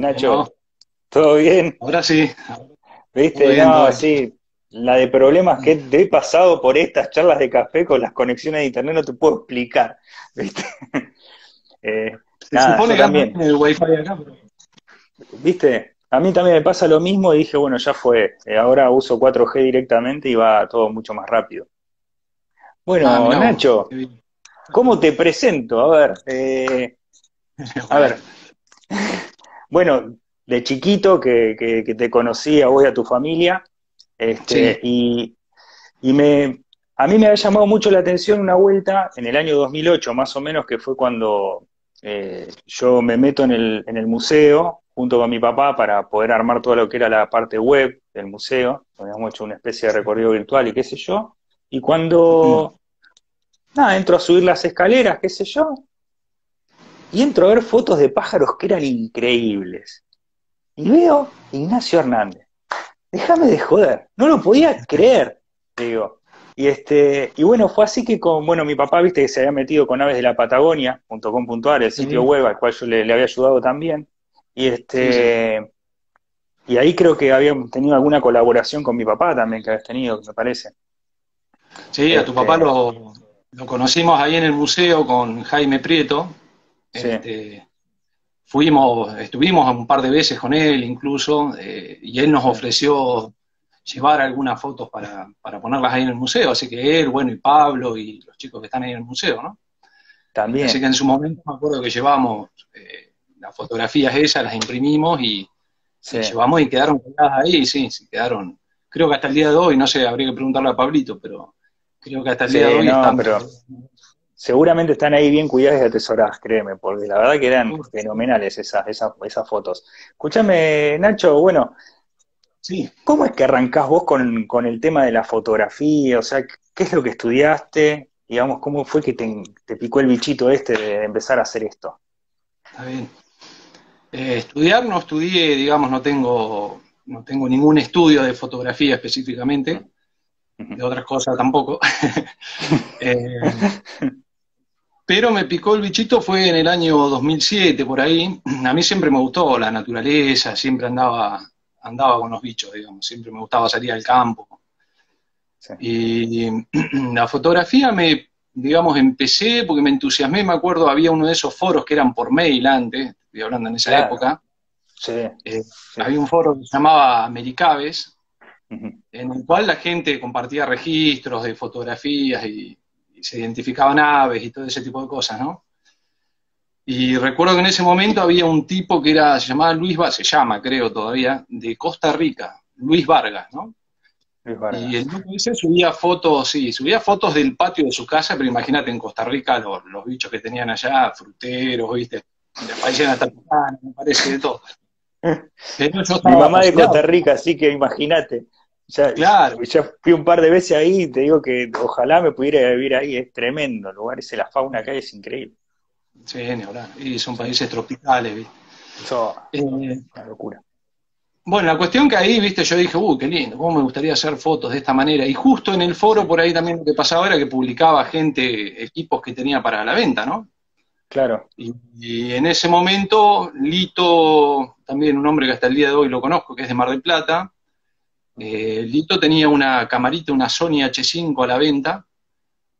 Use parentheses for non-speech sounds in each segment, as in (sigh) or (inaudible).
Nacho? ¿Todo bien? Ahora sí. ¿Viste? no, sí. La de problemas que he pasado por estas charlas de café con las conexiones de internet no te puedo explicar. (laughs) ¿Viste? eh, Se supone que también. el wifi acá, pero... ¿Viste? A mí también me pasa lo mismo y dije, bueno, ya fue. Eh, ahora uso 4G directamente y va todo mucho más rápido. Bueno, ah, Nacho, ¿cómo te presento? A ver, eh, (laughs) a ver. Bueno, de chiquito que, que, te conocí a vos y a tu familia, este, y, y me, a mí me ha llamado mucho la atención una vuelta en el año 2008, más o menos, que fue cuando eh, yo me meto en el, en el museo junto con mi papá para poder armar todo lo que era la parte web del museo, habíamos hecho una especie de recorrido virtual y qué sé yo, y cuando, nada, entro a subir las escaleras, qué sé yo, y entro a ver fotos de pájaros que eran increíbles. Y veo Ignacio Hernández. Déjame de joder, no lo podía creer, digo. Y este, y bueno, fue así que con, bueno, mi papá, viste que se había metido con aves de la Patagonia.com.ar, el sitio web al cual yo le, había ayudado también. Y este y ahí creo que habíamos tenido alguna colaboración con mi papá también que habías tenido, me parece. Sí, a tu papá este, lo, conocimos ahí en el museo con Jaime Prieto. Este, fuimos, estuvimos un par de veces con él incluso, eh, y él nos ofreció llevar algunas fotos para, para, ponerlas ahí en el museo, así que él, bueno, y Pablo y los chicos que están ahí en el museo, ¿no? También. Así que en su momento me acuerdo que llevamos eh, las fotografías esas, las imprimimos y llevamos y quedaron pegadas ahí, sí, sí, quedaron. Creo que hasta el día de hoy, no sé, habría que preguntarle a Pablito, pero creo que hasta el día de hoy están. Pero seguramente están ahí bien cuidadas y atesoradas, créeme, porque la verdad que eran fenomenales esas, esas, esas fotos. Escúchame, Nacho, bueno, sí. ¿cómo es que arrancás vos con, con el tema de la fotografía? O sea, ¿qué es lo que estudiaste? Digamos, ¿cómo fue que te, te picó el bichito este de empezar a hacer esto? Está bien. Eh, estudiar no estudié, digamos, no tengo, no tengo ningún estudio de fotografía específicamente, de otras cosas tampoco. (laughs) Eh, (laughs) pero me picó el bichito fue en el año 2007, por ahí. (clears throat) A mí siempre me gustó la naturaleza, siempre andaba, andaba con los bichos, digamos, siempre me gustaba salir al campo. Y (clears throat) la fotografía me, digamos, empecé porque me entusiasmé, me acuerdo, había uno de esos foros que eran por mail antes, estoy hablando en esa época. Eh, sí, Había un foro que se llamaba Americaves, en el cual la gente compartía registros de fotografías y, se identificaban aves y todo ese tipo de cosas, ¿no? Y recuerdo que en ese momento había un tipo que era, se llamaba Luis Vargas, se llama creo todavía, de Costa Rica, Luis Vargas, ¿no? Y el grupo ese subía fotos, sí, subía fotos del patio de su casa, pero imagínate en Costa Rica los, los bichos que tenían allá, fruteros, ¿viste? Le hasta me parece de todo. (laughs) Mi mamá de Costa Rica, así que imagínate. Ya, claro. ya fui un par de veces ahí y te digo que ojalá me pudiera vivir ahí, es tremendo el lugar, ese, la fauna acá es increíble. Sí, ni Y son países tropicales, ¿viste? Eso, eh, una locura. Bueno, la cuestión que ahí, viste, yo dije, uy, qué lindo, cómo me gustaría hacer fotos de esta manera. Y justo en el foro por ahí también lo que pasaba era que publicaba gente, equipos que tenía para la venta, ¿no? Claro. Y, en ese momento, Lito, también un hombre que hasta el día de hoy lo conozco, que es de Mar del Plata, eh, Lito tenía una camarita, una Sony H5 a la venta,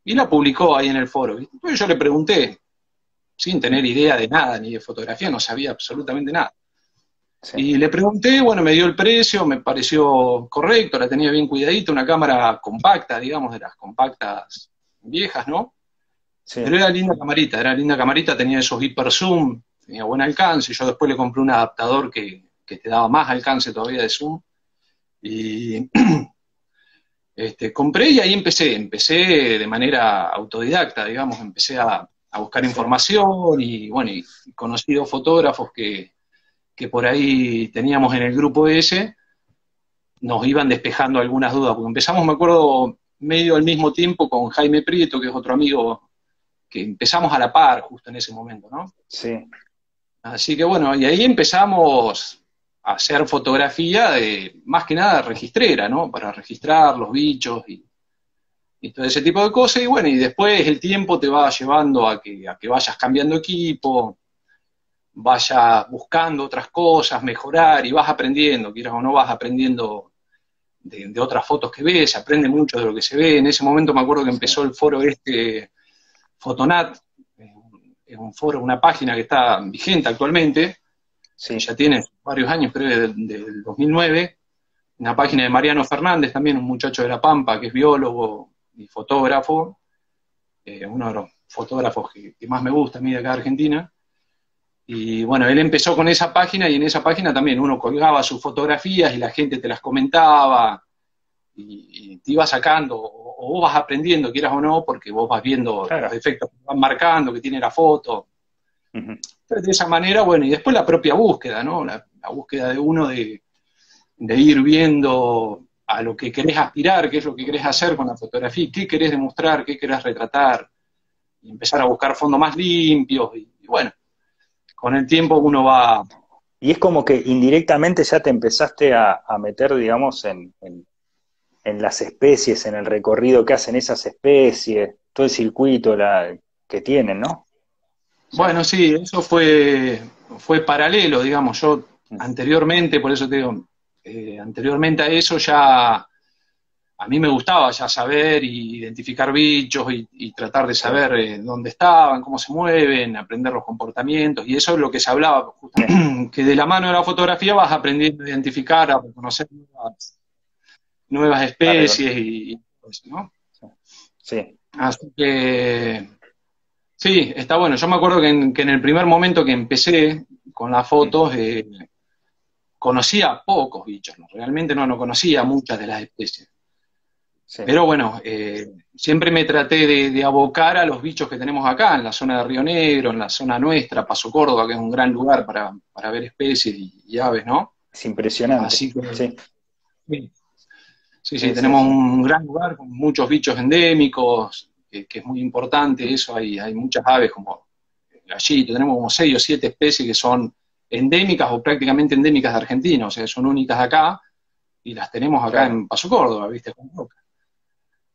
y la publicó ahí en el foro. Entonces yo le pregunté, sin tener idea de nada, ni de fotografía, no sabía absolutamente nada. Y le pregunté, bueno, me dio el precio, me pareció correcto, la tenía bien cuidadita, una cámara compacta, digamos, de las compactas viejas, ¿no? Pero era linda camarita, era linda camarita, tenía esos hiper zoom, tenía buen alcance. Yo después le compré un adaptador que, te daba más alcance todavía de zoom. Y (clears throat) este, compré y ahí empecé, empecé de manera autodidacta, digamos, empecé a, buscar información y bueno, y conocí dos fotógrafos que, que por ahí teníamos en el grupo ese, nos iban despejando algunas dudas, porque empezamos, me acuerdo, medio al mismo tiempo con Jaime Prieto, que es otro amigo que empezamos a la par justo en ese momento, ¿no? Sí. Así que bueno, y ahí empezamos a hacer fotografía de, más que nada registrera, ¿no? Para registrar los bichos y, todo ese tipo de cosas. Y bueno, y después el tiempo te va llevando a que, a que vayas cambiando equipo. vaya buscando otras cosas, mejorar y vas aprendiendo, quieras o no vas aprendiendo de, otras fotos que ves, aprende mucho de lo que se ve. En ese momento me acuerdo que empezó el foro este, Fotonat, es un foro, una página que está vigente actualmente, ya tiene varios años, creo, del, del 2009, una página de Mariano Fernández, también un muchacho de La Pampa, que es biólogo y fotógrafo, eh, uno de los fotógrafos que, más me gusta a mí de acá de Argentina. Y bueno, él empezó con esa página y en esa página también uno colgaba sus fotografías y la gente te las comentaba y, te iba sacando, o, vos vas aprendiendo, quieras o no, porque vos vas viendo los efectos que van marcando, que tiene la foto. De esa manera, bueno, y después la propia búsqueda, ¿no? La, búsqueda de uno de, de, ir viendo a lo que querés aspirar, qué es lo que querés hacer con la fotografía, qué querés demostrar, qué querés retratar, y empezar a buscar fondos más limpios, y bueno, con el tiempo uno va... Y es como que indirectamente ya te empezaste a, meter, digamos, en, en, las especies, en el recorrido que hacen esas especies, todo el circuito la, que tienen, ¿no? Bueno, sí, eso fue, fue paralelo, digamos. Yo anteriormente, por eso te digo, eh, anteriormente a eso ya a mí me gustaba ya saber y identificar bichos y, tratar de saber eh, dónde estaban, cómo se mueven, aprender los comportamientos, y eso es lo que se hablaba, (clears throat) que de la mano de la fotografía vas aprendiendo a identificar, a reconocer nuevas, especies y, eso, ¿no? Sí. Así que, sí, está bueno. Yo me acuerdo que en, el primer momento que empecé con las fotos, eh, conocía pocos bichos, realmente no, no conocía muchas de las especies. Pero bueno, eh, siempre me traté de, abocar a los bichos que tenemos acá, en la zona de Río Negro, en la zona nuestra, Paso Córdoba, que es un gran lugar para, ver especies y, aves, ¿no? Es impresionante. Así que, sí. Sí, sí, tenemos un gran lugar con muchos bichos endémicos, que, es muy importante eso, hay, hay muchas aves como gallito, tenemos como seis o siete especies que son endémicas o prácticamente endémicas de Argentina, o sea, son únicas acá, y las tenemos acá en Paso Córdoba, ¿viste?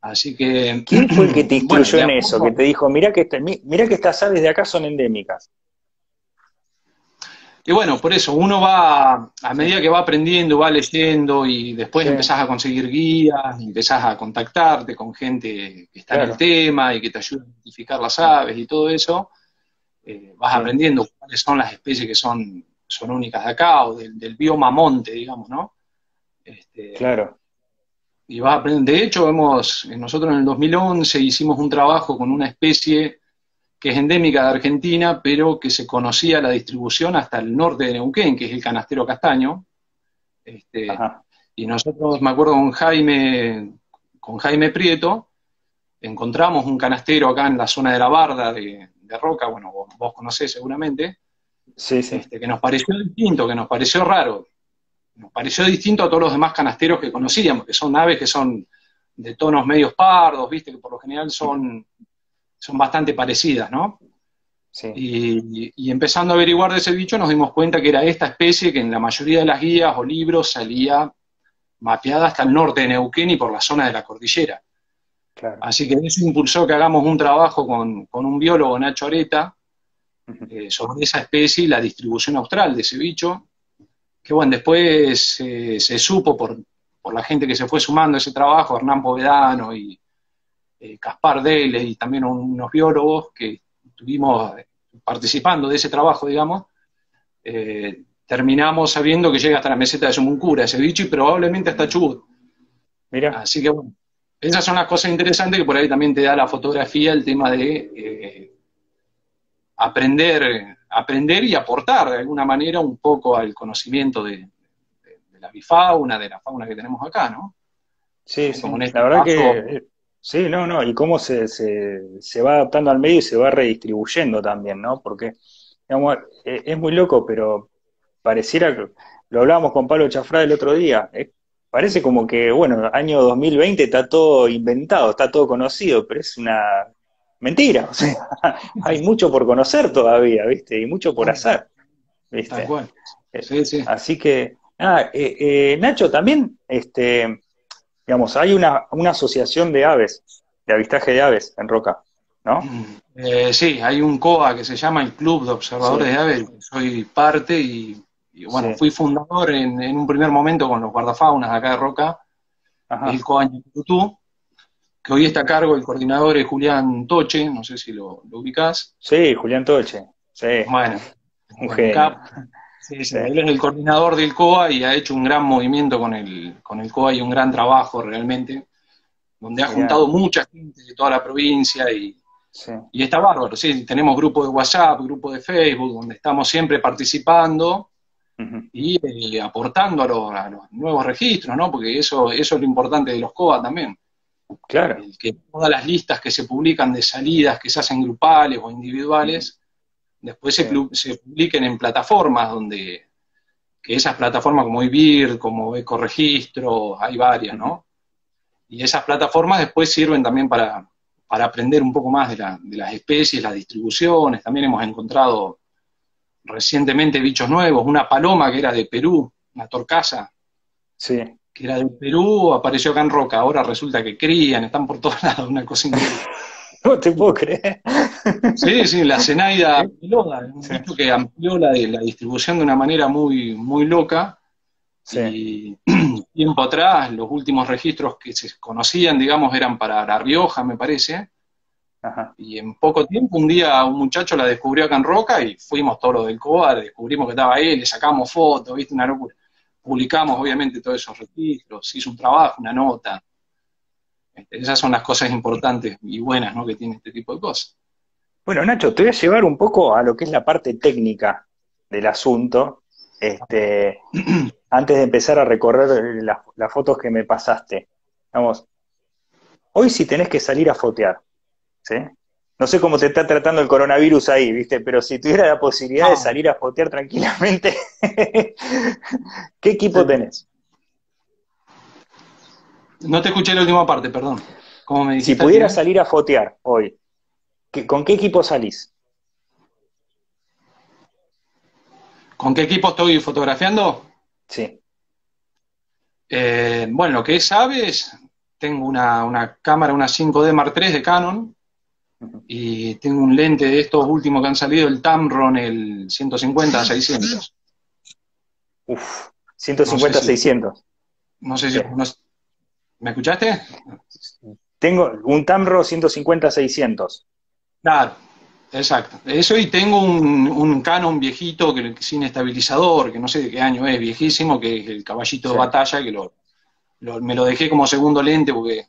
Así que. ¿Quién fue el que te (clears throat) instruyó en eso? Que te dijo, mira que, mira que estas aves de acá son endémicas. Y bueno, por eso, uno va, a medida que va aprendiendo, va leyendo y después empezás a conseguir guías, empezás a contactarte con gente que está en el tema y que te ayuda a identificar las aves y todo eso, eh, vas aprendiendo cuáles son las especies que son, son únicas de acá o del, bioma monte, digamos, ¿no? Este, claro. y vas De hecho, hemos, nosotros en el 2011 hicimos un trabajo con una especie que es endémica de Argentina, pero que se conocía la distribución hasta el norte de Neuquén, que es el canastero castaño. Este, y nosotros, me acuerdo con Jaime, con Jaime Prieto, encontramos un canastero acá en la zona de la Barda de, Roca, bueno, vos, conocés seguramente, sí, sí. Este, que nos pareció distinto, que nos pareció raro nos pareció distinto a todos los demás canasteros que conocíamos, que son aves que son de tonos medios pardos, viste, que por lo general son, son bastante parecidas, ¿no? Sí. Y, empezando a averiguar de ese bicho nos dimos cuenta que era esta especie que en la mayoría de las guías o libros salía mapeada hasta el norte de Neuquén y por la zona de la cordillera. Así que eso impulsó que hagamos un trabajo con, un biólogo, Nacho Areta, eh, sobre esa especie y la distribución austral de ese bicho, que bueno, después eh, se supo por, la gente que se fue sumando a ese trabajo, Hernán Povedano y Caspar Dele y también unos biólogos que estuvimos participando de ese trabajo, digamos, eh, terminamos sabiendo que llega hasta la meseta de Sumuncura ese bicho y probablemente hasta Chubut. Mira. Así que bueno, esas son las cosas interesantes que por ahí también te da la fotografía, el tema de aprender aprender y aportar de alguna manera un poco al conocimiento de, la bifauna, de la fauna que tenemos acá, ¿no? Sí, sí. Este la verdad que sí, no, no, y cómo se, se, va adaptando al medio y se va redistribuyendo también, ¿no? Porque, digamos, e, es muy loco, pero pareciera que, lo hablábamos con Pablo Chafrá el otro día, parece como que, bueno, año 2020 está todo inventado, está todo conocido, pero es una mentira, o sea, (laughs) hay mucho por conocer todavía, ¿viste? Y mucho por hacer, ¿viste? Eh, así que, ah, eh, eh, Nacho, también, este, digamos, hay una, una asociación de aves, de avistaje de aves en Roca. ¿no? Eh, sí, hay un COA que se llama el Club de Observadores de Aves, soy parte y, bueno, fui fundador en, un primer momento con los guardafaunas acá de Roca, el COA Ñucutú, que hoy está a cargo el coordinador es Julián Toche, no sé si lo, lo ubicás. Sí, Julián Toche, sí. Bueno, un genio. Sí, sí, él es el coordinador del COA y ha hecho un gran movimiento con el, con el COA y un gran trabajo realmente, donde ha juntado mucha gente de toda la provincia y, y está bárbaro. Sí, tenemos grupos de WhatsApp, grupos de Facebook, donde estamos siempre participando y eh, aportando a los, nuevos registros, ¿no? Porque eso, eso es lo importante de los COA también. Claro. que todas las listas que se publican de salidas que se hacen grupales o individuales después se, publiquen en plataformas donde, que esas plataformas como IBIR, como Ecoregistro, hay varias, ¿no? Y esas plataformas después sirven también para, aprender un poco más de, las especies, las distribuciones. También hemos encontrado recientemente bichos nuevos, una paloma que era de Perú, una torcaza, sí. que era de Perú, apareció acá en Roca, ahora resulta que crían, están por todos (laughs) lados, una cosa increíble. No te puedo creer. Sí, sí, la Zenaida (laughs) Peloda, un que amplió la, la, distribución de una manera muy, muy loca. Y (clears throat) tiempo atrás, los últimos registros que se conocían, digamos, eran para La Rioja, me parece. Y en poco tiempo, un día un muchacho la descubrió acá en Roca y fuimos todos los del COA, descubrimos que estaba ahí, le sacamos fotos, ¿viste? Una locura. Publicamos, obviamente, todos esos registros, hizo un trabajo, una nota. Este, esas son las cosas importantes y buenas ¿no? que tiene este tipo de cosas. Bueno, Nacho, te voy a llevar un poco a lo que es la parte técnica del asunto, este, (clears throat) antes de empezar a recorrer las, fotos que me pasaste. Vamos, hoy si tenés que salir a fotear, ¿sí? No sé cómo te está tratando el coronavirus ahí, ¿viste? Pero si tuviera la posibilidad de salir a fotear tranquilamente, (laughs) ¿qué equipo tenés? No te escuché la última parte, perdón. si pudiera salir a fotear hoy, ¿con qué equipo salís? ¿Con qué equipo estoy fotografiando? Sí. Eh, bueno, lo que es aves, tengo una, cámara, una 5D Mark III de Canon, y tengo un lente de estos últimos que han salido, el Tamron, el 150-600. Uf, 150-600. No sé si, ¿Me escuchaste? Tengo un Tamro 150-600. Claro, exacto. Eso y tengo un, Canon viejito que, sin estabilizador, que no sé de qué año es, viejísimo, que es el caballito de batalla, que lo, me lo dejé como segundo lente porque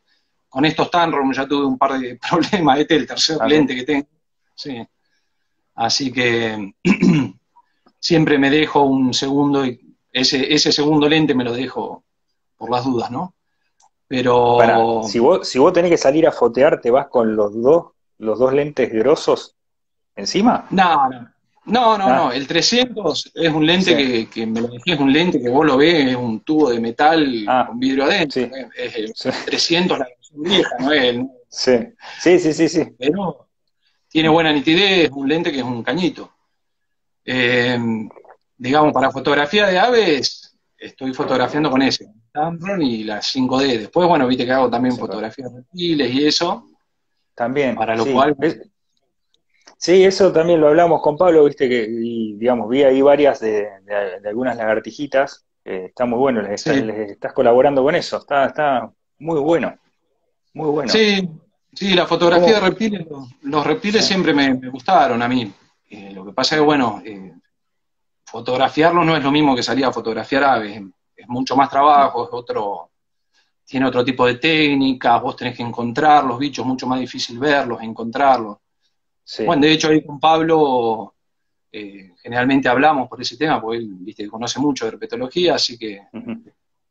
con estos Tamron ya tuve un par de (laughs) problemas. Este es el tercer lente que tengo. Sí. Así que (clears throat) siempre me dejo un segundo y ese, ese segundo lente me lo dejo por las dudas, ¿no? Pero. si, vos, si vos tenés que salir a fotear, ¿te vas con los dos, los dos lentes grosos encima? No, no. No, no, El 300 es un lente que, me lo dejé, es un lente que vos lo ves, es un tubo de metal ah. con vidrio adentro. Es el 300 la versión vieja, ¿no es el... Sí, sí, sí, sí. sí. Pero tiene buena nitidez, es un lente que es un cañito. Eh, digamos, para fotografía de aves, estoy fotografiando con ese. Tamron y la 5D. Después, bueno, viste que hago también fotografías reptiles y eso. También. Para lo cual. Sí, eso también lo hablamos con Pablo, viste que, digamos, vi ahí varias de, algunas lagartijitas. está muy bueno, les, estás colaborando con eso. Está, está muy bueno. Muy bueno. Sí, sí, la fotografía de reptiles, los, reptiles siempre me, gustaron a mí. Eh, lo que pasa es que, bueno, eh, fotografiarlo no es lo mismo que salir a fotografiar aves es mucho más trabajo, es otro, tiene otro tipo de técnicas, vos tenés que encontrar los bichos, mucho más difícil verlos, encontrarlos. Bueno, de hecho ahí con Pablo eh, generalmente hablamos por ese tema, porque él viste, conoce mucho de herpetología, así que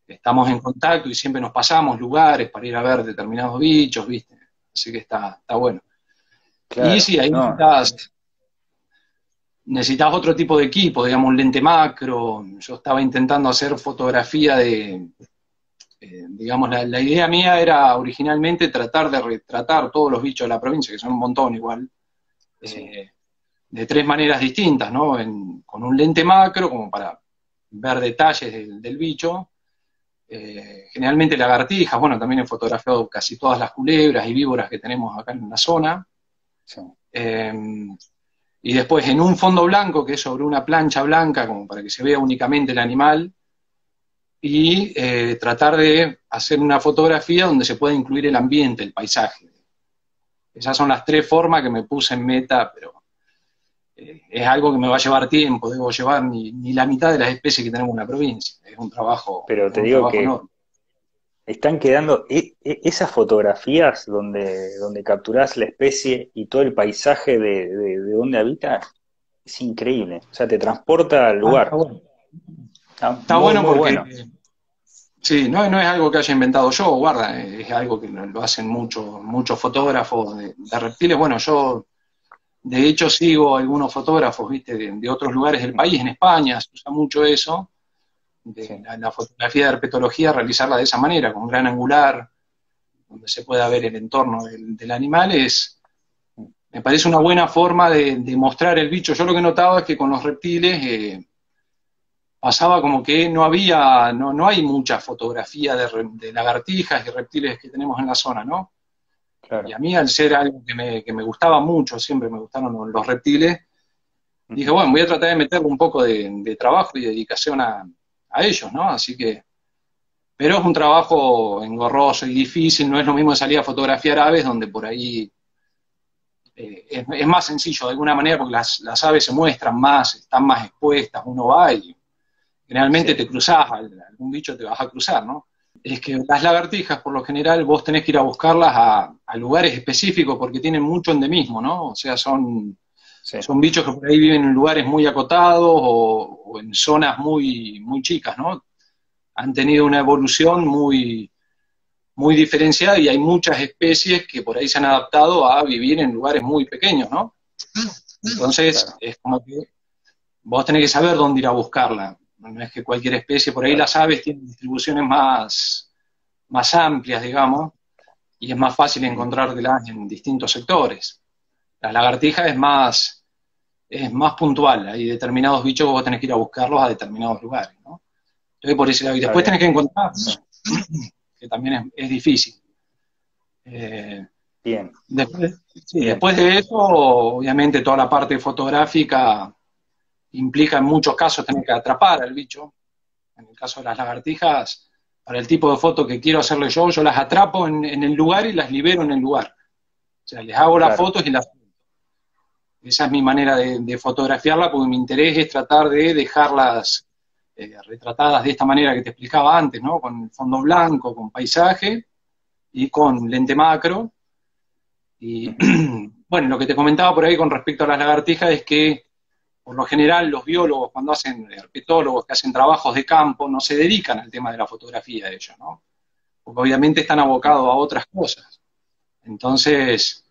estamos en contacto y siempre nos pasamos lugares para ir a ver determinados bichos, viste. Así que está, está bueno. y sí, ahí necesitas necesitas otro tipo de equipo, digamos un lente macro. Yo estaba intentando hacer fotografía de, eh, digamos, la, idea mía era originalmente tratar de retratar todos los bichos de la provincia, que son un montón igual, eh, de tres maneras distintas, ¿no? con un lente macro, como para ver detalles del, bicho. Eh, generalmente lagartijas, bueno, también he fotografiado casi todas las culebras y víboras que tenemos acá en la zona. Em, y después en un fondo blanco, que es sobre una plancha blanca, como para que se vea únicamente el animal, y eh, tratar de hacer una fotografía donde se pueda incluir el ambiente, el paisaje. Esas son las tres formas que me puse en meta, pero eh, es algo que me va a llevar tiempo, debo llevar ni, la mitad de las especies que tenemos en la provincia. Es un trabajo. Pero te digo que están quedando e, e, esas fotografías donde, donde capturás la especie y todo el paisaje de, de, donde habita, es increíble. O sea, te transporta al ah, lugar. está bueno, porque. Sí, no, no es algo que haya inventado yo, guarda, es algo que lo hacen muchos muchos fotógrafos de, reptiles. Bueno, yo de hecho sigo algunos fotógrafos, viste, de, otros lugares del país, en España se usa mucho eso, de la, fotografía de herpetología, realizarla de esa manera, con gran angular, donde se pueda ver el entorno del, animal, es, me parece una buena forma de, mostrar el bicho. Yo lo que he notado es que con los reptiles eh, pasaba como que no había, no, no hay mucha fotografía de, lagartijas y reptiles que tenemos en la zona, ¿no? Y a mí, al ser algo que me, que me gustaba mucho, siempre me gustaron los, reptiles, dije, bueno, voy a tratar de meterle un poco de, trabajo y dedicación a, ellos, ¿no? Así que, pero es un trabajo engorroso y difícil, no es lo mismo salir a fotografiar aves, donde por ahí eh, es, más sencillo de alguna manera, porque las, las aves se muestran más, están más expuestas, uno va y Generalmente te cruzás, algún bicho te vas a cruzar, ¿no? Es que las lagartijas, por lo general, vos tenés que ir a buscarlas a, lugares específicos porque tienen mucho endemismo, ¿no? O sea, son, son bichos que por ahí viven en lugares muy acotados o, en zonas muy, muy chicas, ¿no? Han tenido una evolución muy, muy diferenciada y hay muchas especies que por ahí se han adaptado a vivir en lugares muy pequeños, ¿no? Entonces, es como que vos tenés que saber dónde ir a buscarla no es que cualquier especie, por ahí las aves tienen distribuciones más, más amplias, digamos, y es más fácil encontrarlas en distintos sectores. La lagartija es más, es más puntual, hay determinados bichos que vos tenés que ir a buscarlos a determinados lugares, ¿no? Entonces, por ese Y después tenés que encontrarlos, (clears throat) que también es, difícil. Eh, Bien. Después, después de eso, obviamente, toda la parte fotográfica implica en muchos casos tener que atrapar al bicho. En el caso de las lagartijas, para el tipo de foto que quiero hacerle yo, yo las atrapo en, el lugar y las libero en el lugar. O sea, les hago las fotos y las esa es mi manera de, fotografiarla, porque mi interés es tratar de dejarlas eh, retratadas de esta manera que te explicaba antes, ¿no? Con el fondo blanco, con paisaje y con lente macro. Y (clears throat) bueno, lo que te comentaba por ahí con respecto a las lagartijas es que por lo general los biólogos cuando hacen herpetólogos que hacen trabajos de campo no se dedican al tema de la fotografía de ellos, ¿no? Porque obviamente están abocados a otras cosas. Entonces,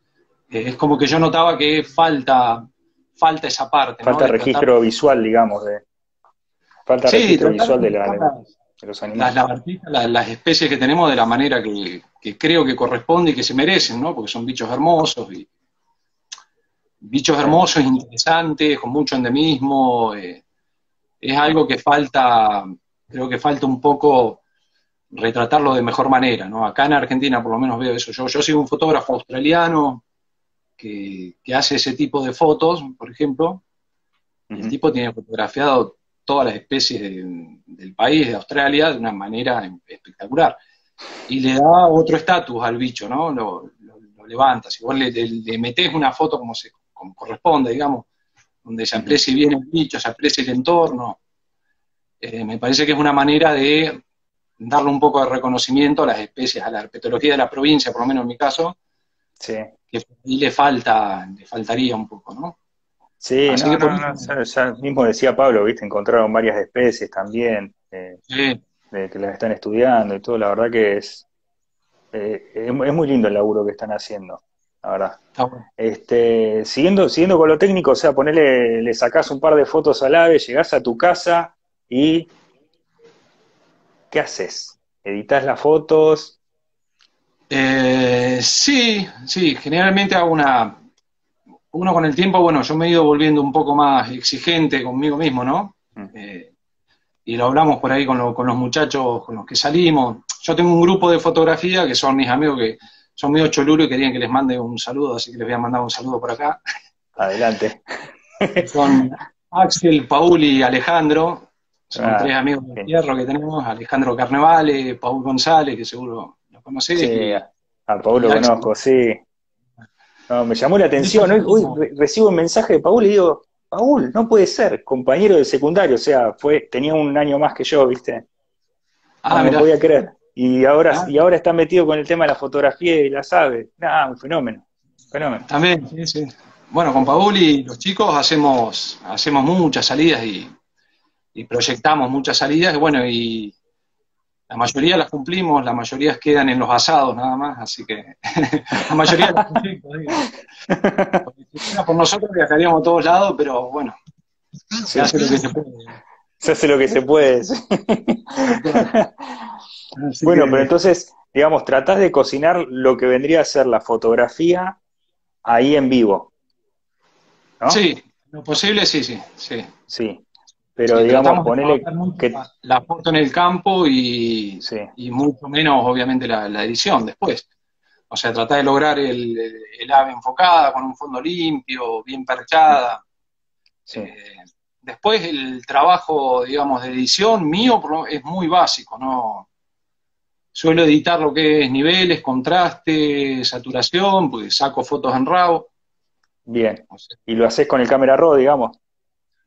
eh, es como que yo notaba que falta, falta esa parte. Falta registro visual, digamos, de. Falta registro visual de, los animales. Las las, especies que tenemos de la manera que, que creo que corresponde y que se merecen, ¿no? Porque son bichos hermosos y, bichos hermosos, interesantes, con mucho endemismo. Eh, es algo que falta, creo que falta un poco retratarlo de mejor manera, ¿no? Acá en Argentina por lo menos veo eso. Yo, yo soy un fotógrafo australiano que, hace ese tipo de fotos, por ejemplo. El tipo tiene fotografiado todas las especies del país, de Australia, de una manera espectacular. Y le da otro estatus al bicho, ¿no? Lo, levantas. Igual le, le metes una foto como se como corresponde, digamos, donde se aprecie bien el bicho, se aprecie el entorno. Eh, me parece que es una manera de darle un poco de reconocimiento a las especies, a la herpetología de la provincia, por lo menos en mi caso, sí. que ahí le falta, le faltaría un poco, ¿no? Sí, ya, mismo decía Pablo, viste, encontraron varias especies también, eh, que las están estudiando y todo, la verdad que es, eh, es muy lindo el laburo que están haciendo la verdad. Este, siguiendo, siguiendo con lo técnico, o sea, ponele, le sacás un par de fotos al ave, llegás a tu casa y ¿qué haces? ¿Editas las fotos? Eh, sí, sí, generalmente hago una. Uno con el tiempo, bueno, yo me he ido volviendo un poco más exigente conmigo mismo, ¿no? Mm. Eh, y lo hablamos por ahí con, con los muchachos con los que salimos. Yo tengo un grupo de fotografía que son mis amigos que son muy choluros y querían que les mande un saludo, así que les voy a mandar un saludo por acá. Adelante. (laughs) Son Axel, Paul y Alejandro, son ah, tres amigos de hierro que tenemos, Alejandro Carnevale, Paul González, que seguro lo conocés. Sí, a Paul lo conozco, sí. me llamó la atención. Hoy, recibo un mensaje de Paul y digo, Paul, no puede ser, compañero de secundario, o sea, fue, tenía un año más que yo, ¿viste? Ah, no me podía creer. Y ahora, ah. y ahora está metido con el tema de la fotografía y las aves. Nada, un fenómeno. fenómeno. También, sí, sí. Bueno, con Paul y los chicos hacemos, hacemos muchas salidas y, proyectamos muchas salidas, y bueno, y la mayoría las cumplimos, la mayoría quedan en los asados nada más, así que (laughs) la mayoría las cumplimos. (laughs) Por nosotros viajaríamos a todos lados, pero bueno, se hace lo que se puede. Se hace lo que se puede. Bueno, pero entonces, digamos, tratás de cocinar lo que vendría a ser la fotografía ahí en vivo. Sí, lo posible sí, sí, sí. Sí, pero digamos, ponerle que... La foto en el campo y, y mucho menos, obviamente, la, edición después. O sea, tratar de lograr el, ave enfocada, con un fondo limpio, bien perchada. Eh, después el trabajo, digamos, de edición mío es muy básico, ¿no? Suelo editar lo que es niveles, contraste, saturación, porque saco fotos en RAW. Bien. ¿Y lo haces con el cámara RAW, digamos?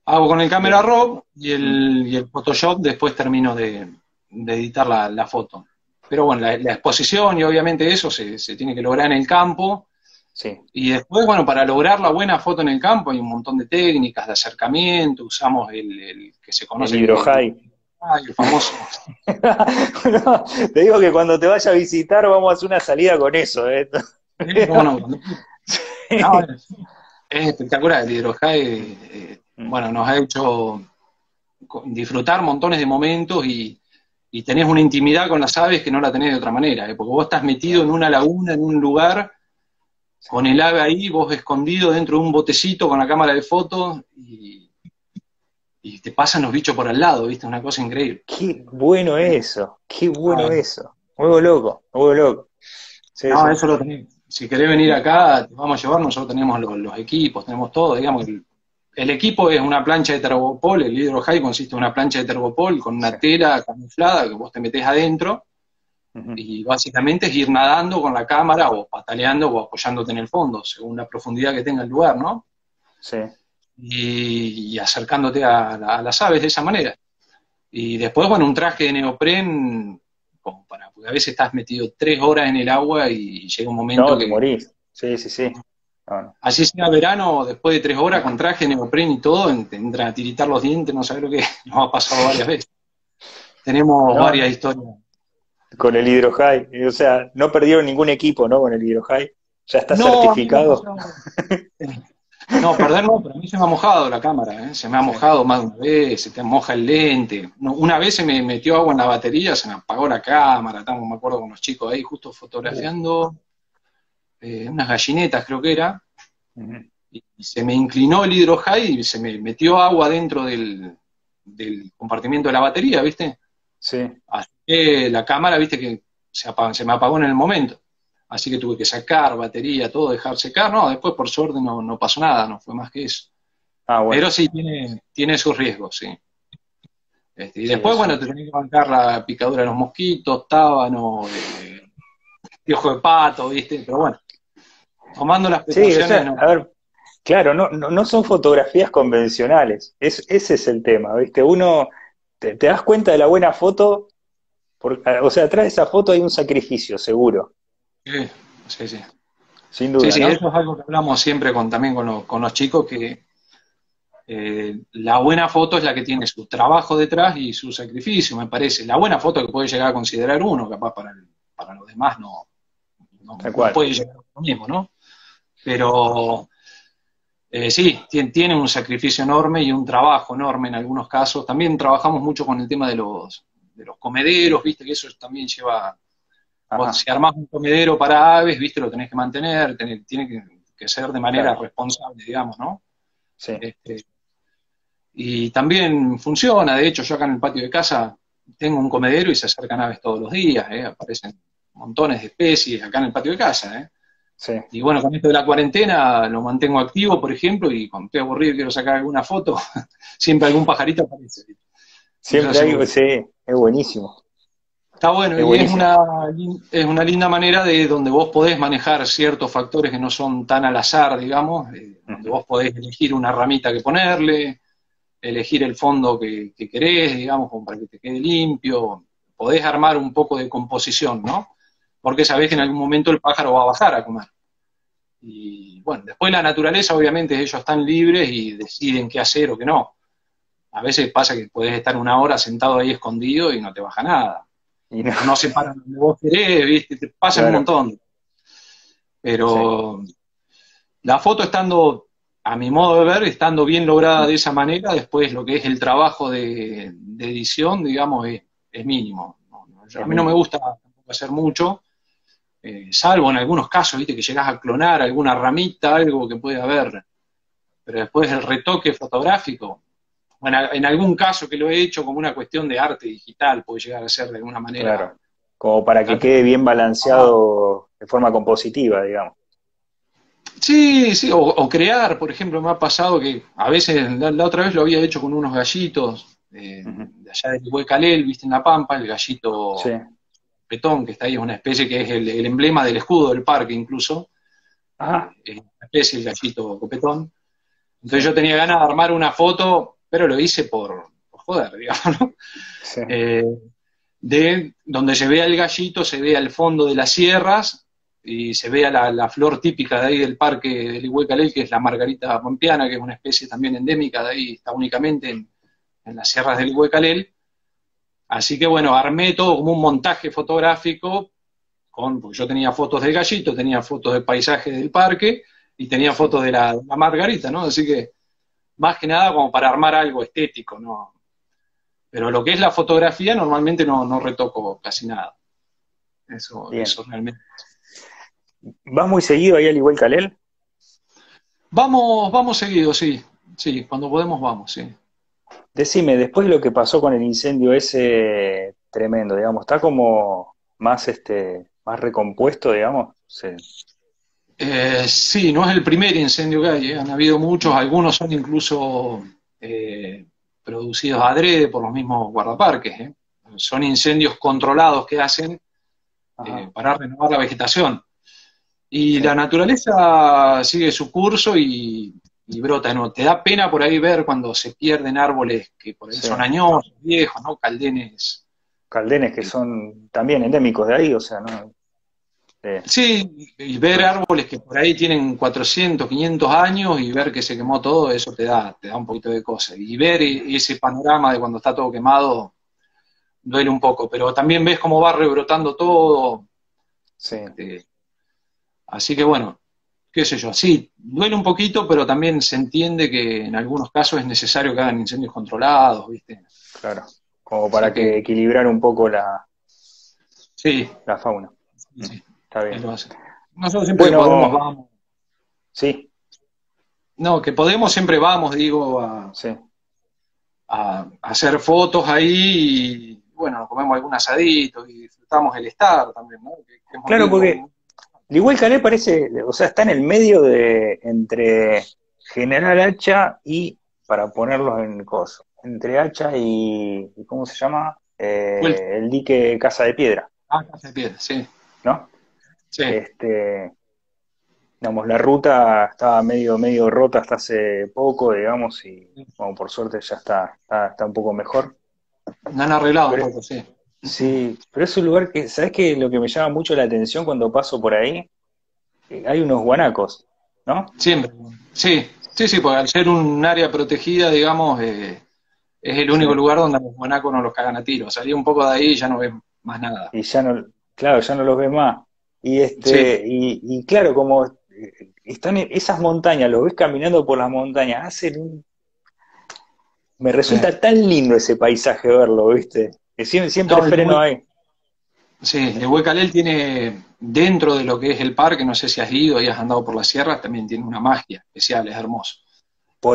Hago con el cámara RAW y el, y el Photoshop después termino de, editar la, foto. Pero bueno, la, exposición y obviamente eso se, se, tiene que lograr en el campo. Sí. Y después, bueno, para lograr la buena foto en el campo hay un montón de técnicas de acercamiento, usamos el, que se conoce. El hidrohigh. Ay, el famoso. (laughs) te digo que cuando te vaya a visitar vamos a hacer una salida con eso. ¿eh? (laughs) es espectacular, el hidrohigh, eh, mm. bueno, nos ha hecho disfrutar montones de momentos y, tenés una intimidad con las aves que no la tenés de otra manera, ¿eh? porque vos estás metido en una laguna, en un lugar, con el ave ahí, vos escondido dentro de un botecito con la cámara de fotos y, te pasan los bichos por al lado, ¿viste? Una cosa increíble. Qué bueno eso, qué bueno ah. eso. Muy loco, muy loco. no, eso lo tenés si querés venir acá, te vamos a llevar, nosotros tenemos los, equipos, tenemos todo, digamos, el, equipo es una plancha de tergopol, el hidro high consiste en una plancha de tergopol con una tela camuflada que vos te metés adentro, y básicamente es ir nadando con la cámara o pataleando o apoyándote en el fondo, según la profundidad que tenga el lugar, ¿no? Sí. Y, acercándote a, a, las aves de esa manera. Y después, bueno, un traje de neopren para, porque a veces estás metido tres horas en el agua y llega un momento que... morís, sí, sí, sí. Así sea verano, después de tres horas con traje, neopren y todo, entran a tiritar los dientes, no sabes lo que (laughs) nos ha pasado varias veces. Tenemos varias historias. Con el Hydro o sea, no perdieron ningún equipo, ¿no? Con el Hydro ya está certificado. No, (laughs) perder no, pero a mí se me ha mojado la cámara, ¿eh? se me ha mojado más de una vez, se te moja el lente. una vez se me metió agua en la batería, se me apagó la cámara, estamos, me acuerdo con los chicos ahí justo fotografiando eh, unas gallinetas, creo que era, y, se me inclinó el hidrojai y se me metió agua dentro del, compartimiento de la batería, ¿viste? Sí. Así que la cámara, ¿viste? Que se, se me apagó en el momento así que tuve que sacar batería, todo, dejar secar. No, después por suerte no, no pasó nada, no fue más que eso. Ah, bueno. Pero sí tiene, tiene sus riesgos, sí. Este, y después, bueno, te tenés que bancar la picadura de los mosquitos, tábano, eh, piojo de pato, ¿viste? Pero bueno, tomando las precauciones. Sí, a ver, claro, no, no, son fotografías convencionales. Es, ese es el tema, ¿viste? Uno, te, das cuenta de la buena foto, o sea, atrás de esa foto hay un sacrificio, seguro. Sí, sí, sí. Sin duda. Sí, sí, eso es algo que hablamos siempre con, también con, los chicos, que eh, la buena foto es la que tiene su trabajo detrás y su sacrificio, me parece. La buena foto que puede llegar a considerar uno, capaz para, para los demás no, no, puede llegar a lo mismo, ¿no? Pero eh, sí, tiene, un sacrificio enorme y un trabajo enorme en algunos casos. También trabajamos mucho con el tema de los, de los comederos, viste, que eso también lleva si armás un comedero para aves, viste, lo tenés que mantener, tiene que, ser de manera responsable, digamos, ¿no? Sí. Este, y también funciona, de hecho, yo acá en el patio de casa tengo un comedero y se acercan aves todos los días, ¿eh? aparecen montones de especies acá en el patio de casa, ¿eh? Y bueno, con esto de la cuarentena lo mantengo activo, por ejemplo, y cuando estoy aburrido y quiero sacar alguna foto, (laughs) siempre algún pajarito aparece. Siempre hay, sí, es buenísimo. Está bueno, y es una, es una linda manera de donde vos podés manejar ciertos factores que no son tan al azar, digamos, eh, donde vos podés elegir una ramita que ponerle, elegir el fondo que, que querés, digamos, como para que te quede limpio, podés armar un poco de composición, ¿no? Porque sabés que en algún momento el pájaro va a bajar a comer. Y bueno, después la naturaleza, obviamente, ellos están libres y deciden qué hacer o qué no. A veces pasa que podés estar una hora sentado ahí escondido y no te baja nada y no, se paran donde vos querés, ¿viste? te pasa un montón. Pero la foto estando, a mi modo de ver, estando bien lograda de esa manera, después lo que es el trabajo de, edición, digamos, es, mínimo. a mí no me gusta hacer mucho, eh, salvo en algunos casos, viste, que llegas a clonar alguna ramita, algo que puede haber, pero después el retoque fotográfico, bueno, en algún caso que lo he hecho como una cuestión de arte digital, puede llegar a ser de alguna manera. Claro, como para que quede bien balanceado de forma compositiva, digamos. Sí, sí, o, crear, por ejemplo, me ha pasado que a veces, la, otra vez lo había hecho con unos gallitos eh, de allá del Huecalel, viste, en La Pampa, el gallito petón, que está ahí, es una especie que es el, emblema del escudo del parque incluso, ah. es una especie, el gallito copetón. Entonces yo tenía ganas de armar una foto pero lo hice por, joder, (laughs) digamos, ¿no? Eh, de donde se vea el gallito, se vea el fondo de las sierras y se vea la, flor típica de ahí del parque del Iguecalel, que es la margarita pompiana, que es una especie también endémica de ahí, está únicamente en, las sierras del Iguecalel. Así que bueno, armé todo como un montaje fotográfico, con, porque yo tenía fotos del gallito, tenía fotos del paisaje del parque y tenía fotos de la, la margarita, ¿no? Así que más que nada como para armar algo estético, ¿no? Pero lo que es la fotografía normalmente no, no retoco casi nada. Eso, eso realmente. ¿Vas muy seguido ahí al igual que Alel? Vamos, vamos seguido, sí. Sí, cuando podemos vamos, sí. Decime, después de lo que pasó con el incendio ese tremendo, digamos, ¿está como más este más recompuesto, digamos? Sí. Eh, sí, no es el primer incendio que hay, ¿eh? han habido muchos, algunos son incluso eh, producidos adrede por los mismos guardaparques. ¿eh? Son incendios controlados que hacen para renovar la vegetación. Y la naturaleza sigue su curso y, brota. ¿no? Te da pena por ahí ver cuando se pierden árboles que por ahí son años, viejos, ¿no? Caldenes. Caldenes que son también endémicos de ahí, o sea, ¿no? Sí, y ver árboles que por ahí tienen 400, 500 años y ver que se quemó todo, eso te da, te da un poquito de cosa. Y ver e-, ese panorama de cuando está todo quemado duele un poco, pero también ves cómo va rebrotando todo. Sí. Este, así que bueno, qué sé yo, sí, duele un poquito, pero también se entiende que en algunos casos es necesario que hagan incendios controlados, ¿viste? Claro, como para que equilibrar un poco la, sí. la fauna. Sí. Está bien. Nosotros siempre podemos, vamos. Sí. No, que podemos, siempre vamos, digo, a, a, hacer fotos ahí y, bueno, nos comemos algún asadito y disfrutamos el estar también, ¿no? claro, porque igual Calé parece, o sea, está en el medio de entre General Hacha y, para ponerlos en coso, entre Hacha y, ¿cómo se llama? Eh, el dique Casa de Piedra. Ah, Casa de Piedra, sí. ¿No? Este, digamos, la ruta estaba medio, medio rota hasta hace poco, digamos, y bueno, por suerte ya está, está, un poco mejor. Me han arreglado un poco, sí. Sí, pero es un lugar que, ¿sabes qué? Lo que me llama mucho la atención cuando paso por ahí, eh, hay unos guanacos, ¿no? Siempre, sí, sí, sí, porque al ser un área protegida, digamos, eh, es el único lugar donde los guanacos no los cagan a tiro. Salí un poco de ahí y ya no ves más nada. Y ya no, claro, ya no los ves más. Y, este, y, claro, como eh, están en esas montañas, lo ves caminando por las montañas, hacen un... Me resulta tan lindo ese paisaje verlo, ¿viste? siempre, siempre freno ahí. Sí, el Huecalel tiene, dentro de lo que es el parque, no sé si has ido y has andado por las sierras, también tiene una magia especial, es hermoso.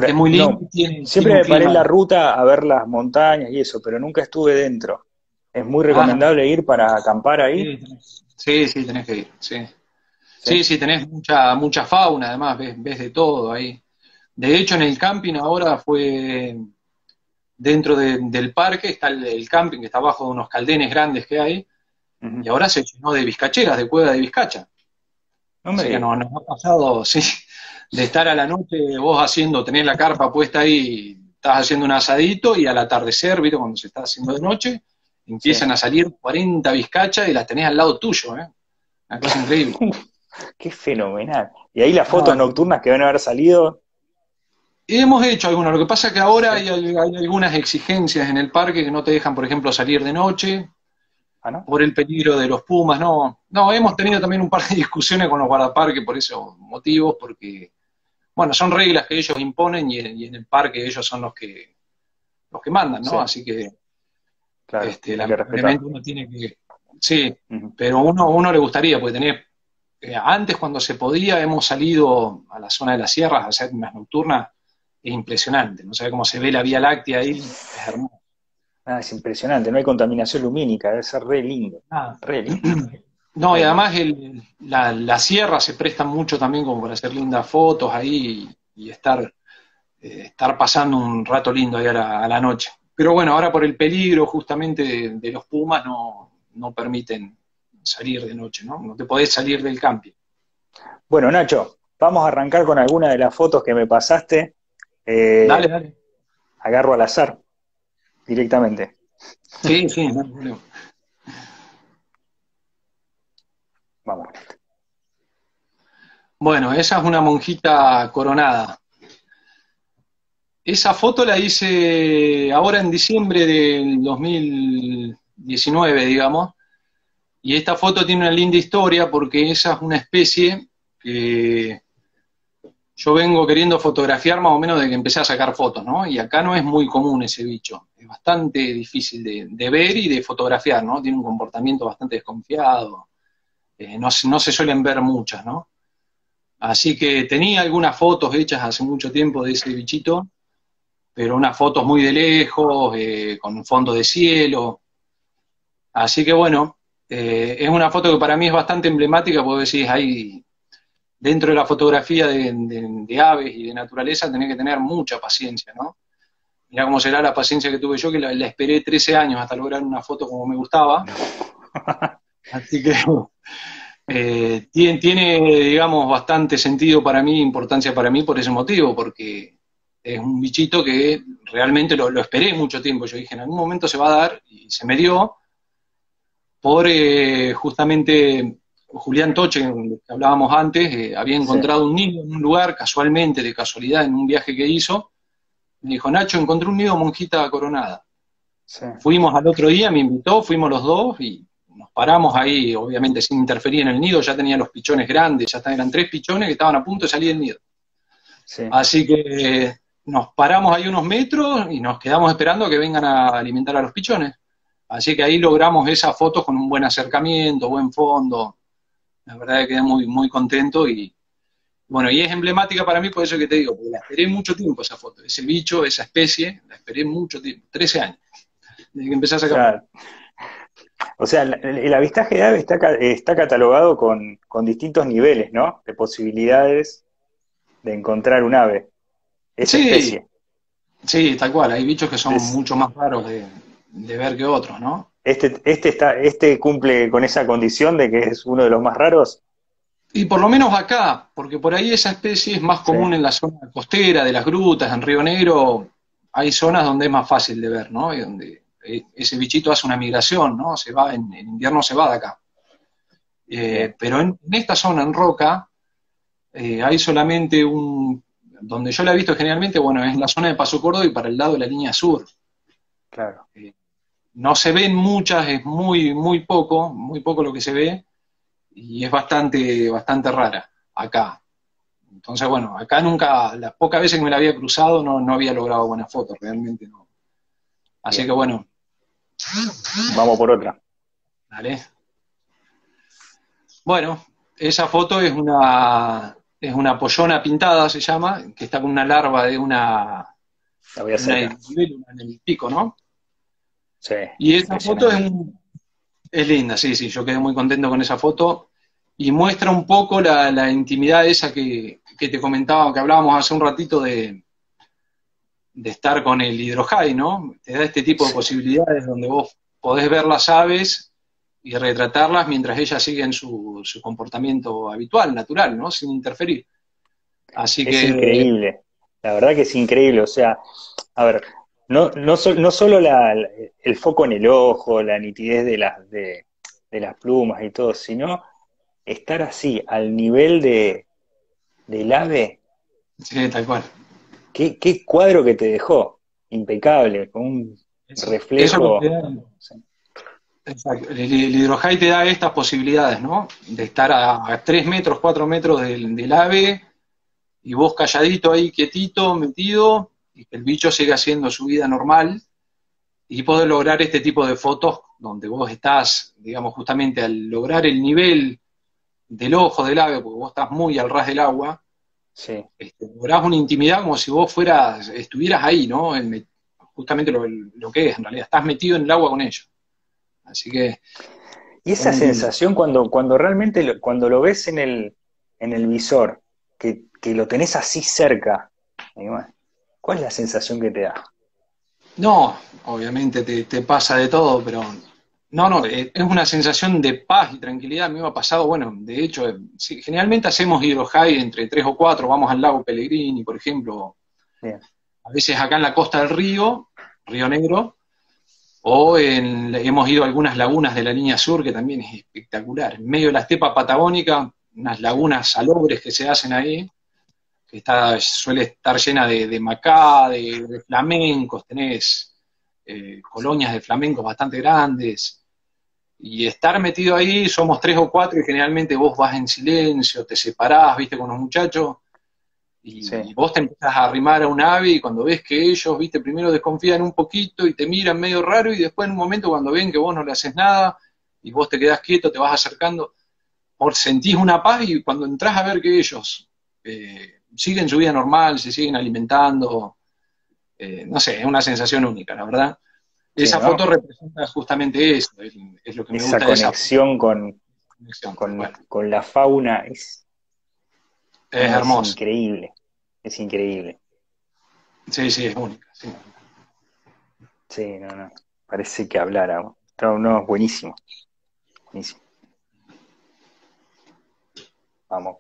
es muy lindo. siempre me paré en la ruta a ver las montañas y eso, pero nunca estuve dentro. Es muy recomendable ir para acampar ahí. Sí, sí, tenés que ir, sí. Sí, sí, tenés mucha, mucha fauna, además, ves, ves de todo ahí. De hecho, en el camping ahora fue dentro del parque, está el, camping que está abajo de unos caldenes grandes que hay, y ahora se llenó de bizcacheras, de cueva de bizcacha. No me no, nos ha pasado, (laughs) sí, de estar a la noche vos haciendo, tenés la carpa puesta ahí, estás haciendo un asadito y al atardecer, ¿viste? cuando se está haciendo de noche, empiezan a salir 40 bizcachas y las tenés al lado tuyo, ¿eh? Una cosa increíble. (laughs) Qué fenomenal. Y ahí las fotos nocturnas que van a haber salido. Hemos hecho algunas. Lo que pasa es que ahora hay, algunas exigencias en el parque que no te dejan, por ejemplo, salir de noche. Ah, por el peligro de los pumas, no. No, hemos tenido también un par de discusiones con los guardaparques por esos motivos, porque, bueno, son reglas que ellos imponen y en, el parque ellos son los que los que mandan, ¿no? Así que, claro, este, lamentablemente uno tiene que... Sí, pero uno, uno le gustaría, porque tener eh, antes cuando se podía hemos salido a la zona de las sierras a hacer unas nocturnas, es impresionante, no sabe cómo se ve la Vía Láctea ahí, es hermoso. Ah, es impresionante, no hay contaminación lumínica, debe ser re lindo. Ah. Re lindo. (clears throat) No, y además la, sierra se presta mucho también como para hacer lindas fotos ahí y, estar, eh, estar pasando un rato lindo ahí a la, noche. Pero bueno, ahora por el peligro justamente de, los pumas no, no permiten salir de noche, ¿no? No te podés salir del camping. Bueno, Nacho, vamos a arrancar con alguna de las fotos que me pasaste. Eh, dale, dale. Agarro al azar, directamente. Sí, sí, no, Vamos. Bueno, esa es una monjita coronada. Esa foto la hice ahora en diciembre del 2019, digamos, y esta foto tiene una linda historia porque esa es una especie que yo vengo queriendo fotografiar más o menos de que empecé a sacar fotos, ¿no? Y acá no es muy común ese bicho, es bastante difícil de, ver y de fotografiar, ¿no? Tiene un comportamiento bastante desconfiado, eh, no, no, se suelen ver muchas, ¿no? Así que tenía algunas fotos hechas hace mucho tiempo de ese bichito, pero unas fotos muy de lejos, eh, con un fondo de cielo. Así que bueno, eh, es una foto que para mí es bastante emblemática, porque decís, hay dentro de la fotografía de, aves y de naturaleza tenés que tener mucha paciencia, ¿no? Mirá cómo será la paciencia que tuve yo, que la, esperé 13 años hasta lograr una foto como me gustaba. (laughs) Así que eh, tiene, digamos, bastante sentido para mí, importancia para mí por ese motivo, porque es un bichito que realmente lo, lo esperé mucho tiempo. Yo dije, en algún momento se va a dar, y se me dio, por eh, justamente Julián Toche, que hablábamos antes, eh, había encontrado un nido en un lugar, casualmente, de casualidad, en un viaje que hizo. Me dijo, Nacho, encontré un nido monjita coronada. Fuimos al otro día, me invitó, fuimos los dos y nos paramos ahí, obviamente sin interferir en el nido, ya tenía los pichones grandes, ya eran tres pichones que estaban a punto de salir del nido. Así que nos paramos ahí unos metros y nos quedamos esperando a que vengan a alimentar a los pichones. Así que ahí logramos esas fotos con un buen acercamiento, buen fondo. La verdad que quedé muy, muy contento y bueno, y es emblemática para mí por eso que te digo, porque la esperé mucho tiempo esa foto, ese bicho, esa especie, la esperé mucho tiempo, 13 años, desde que empecé a sacar. O sea, el, avistaje de aves está, está catalogado con, distintos niveles, ¿no? De posibilidades de encontrar un ave. Esa sí, especie. Sí, tal cual. Hay bichos que son mucho más raros de, de ver que otros, ¿no? Este, este, está, este cumple con esa condición de que es uno de los más raros. Y por lo menos acá, porque por ahí esa especie es más común en la zona costera, de las grutas, en Río Negro, hay zonas donde es más fácil de ver, ¿no? Y donde eh, ese bichito hace una migración, ¿no? Se va, en, invierno se va de acá. Eh, pero en, esta zona, en Roca, eh, hay solamente un, donde yo la he visto generalmente, bueno, es en la zona de Paso Córdoba y para el lado de la línea sur. Claro no se ven muchas, es muy, muy poco, muy poco lo que se ve, y es bastante, bastante rara acá. Entonces, bueno, acá nunca, las pocas veces que me la había cruzado, no, no había logrado buenas fotos, realmente no. Así que bueno. Vamos por otra. Dale. Bueno, esa foto es una, es una pollona pintada, se llama, que está con una larva de una, la voy a hacer. en el pico, ¿no? Y esa foto es Es linda, sí, sí, yo quedé muy contento con esa foto y muestra un poco la, intimidad esa que, te comentaba, que hablábamos hace un ratito de, de estar con el hidrojai, ¿no? Te da este tipo de posibilidades donde vos podés ver las aves y retratarlas mientras ellas siguen su, su comportamiento habitual, natural, ¿no? Sin interferir. Así es increíble, la verdad que es increíble, o sea, a ver, no, no, no solo el foco en el ojo, la nitidez de las, de, las plumas y todo, sino estar así, al nivel de, del ave. Sí, tal cual. ¿Qué, cuadro que te dejó? Impecable, con un reflejo. Exacto. El, el te da estas posibilidades, ¿no? De estar a, 3 metros, 4 metros del, del, ave y vos calladito ahí, quietito, metido, y que el bicho siga haciendo su vida normal y poder lograr este tipo de fotos donde vos estás, digamos, justamente al lograr el nivel del ojo del ave, porque vos estás muy al ras del agua, sí. Este, lográs una intimidad como si vos fueras, estuvieras ahí, ¿no? justamente lo, que es, en realidad, estás metido en el agua con ellos. Así que... Y esa sensación cuando, cuando realmente, cuando lo ves en el, en el visor, que, que lo tenés así cerca, ¿Cuál es la sensación que te da? No, obviamente te, pasa de todo, pero no, no, eh, es una sensación de paz y tranquilidad. A mí me ha pasado, bueno, de hecho, eh, generalmente hacemos hidrohigh entre tres o cuatro, vamos al lago Pellegrini, por ejemplo. A veces acá en la costa del río, Río Negro, o hemos ido a algunas lagunas de la línea sur, que también es espectacular. En medio de la estepa patagónica, unas lagunas salobres que se hacen ahí, está, suele estar llena de, macá, de, flamencos, tenés eh, colonias de flamencos bastante grandes, y estar metido ahí, somos tres o cuatro y generalmente vos vas en silencio, te separás, viste, con los muchachos, y, vos te empezás a arrimar a un ave y cuando ves que ellos, viste, primero desconfían un poquito y te miran medio raro y después en un momento cuando ven que vos no le haces nada y vos te quedás quieto, te vas acercando, por sentís una paz y cuando entras a ver que ellos eh, siguen su vida normal, se siguen alimentando. Eh, no sé, es una sensación única, la verdad. esa foto representa justamente eso, es, lo que me esa gusta. Conexión con, con, con, la fauna es, es hermoso. Es increíble, es increíble. Sí, sí, es única. Sí, sí no, no. Parece que hablara. No, es buenísimo. Buenísimo. Vamos.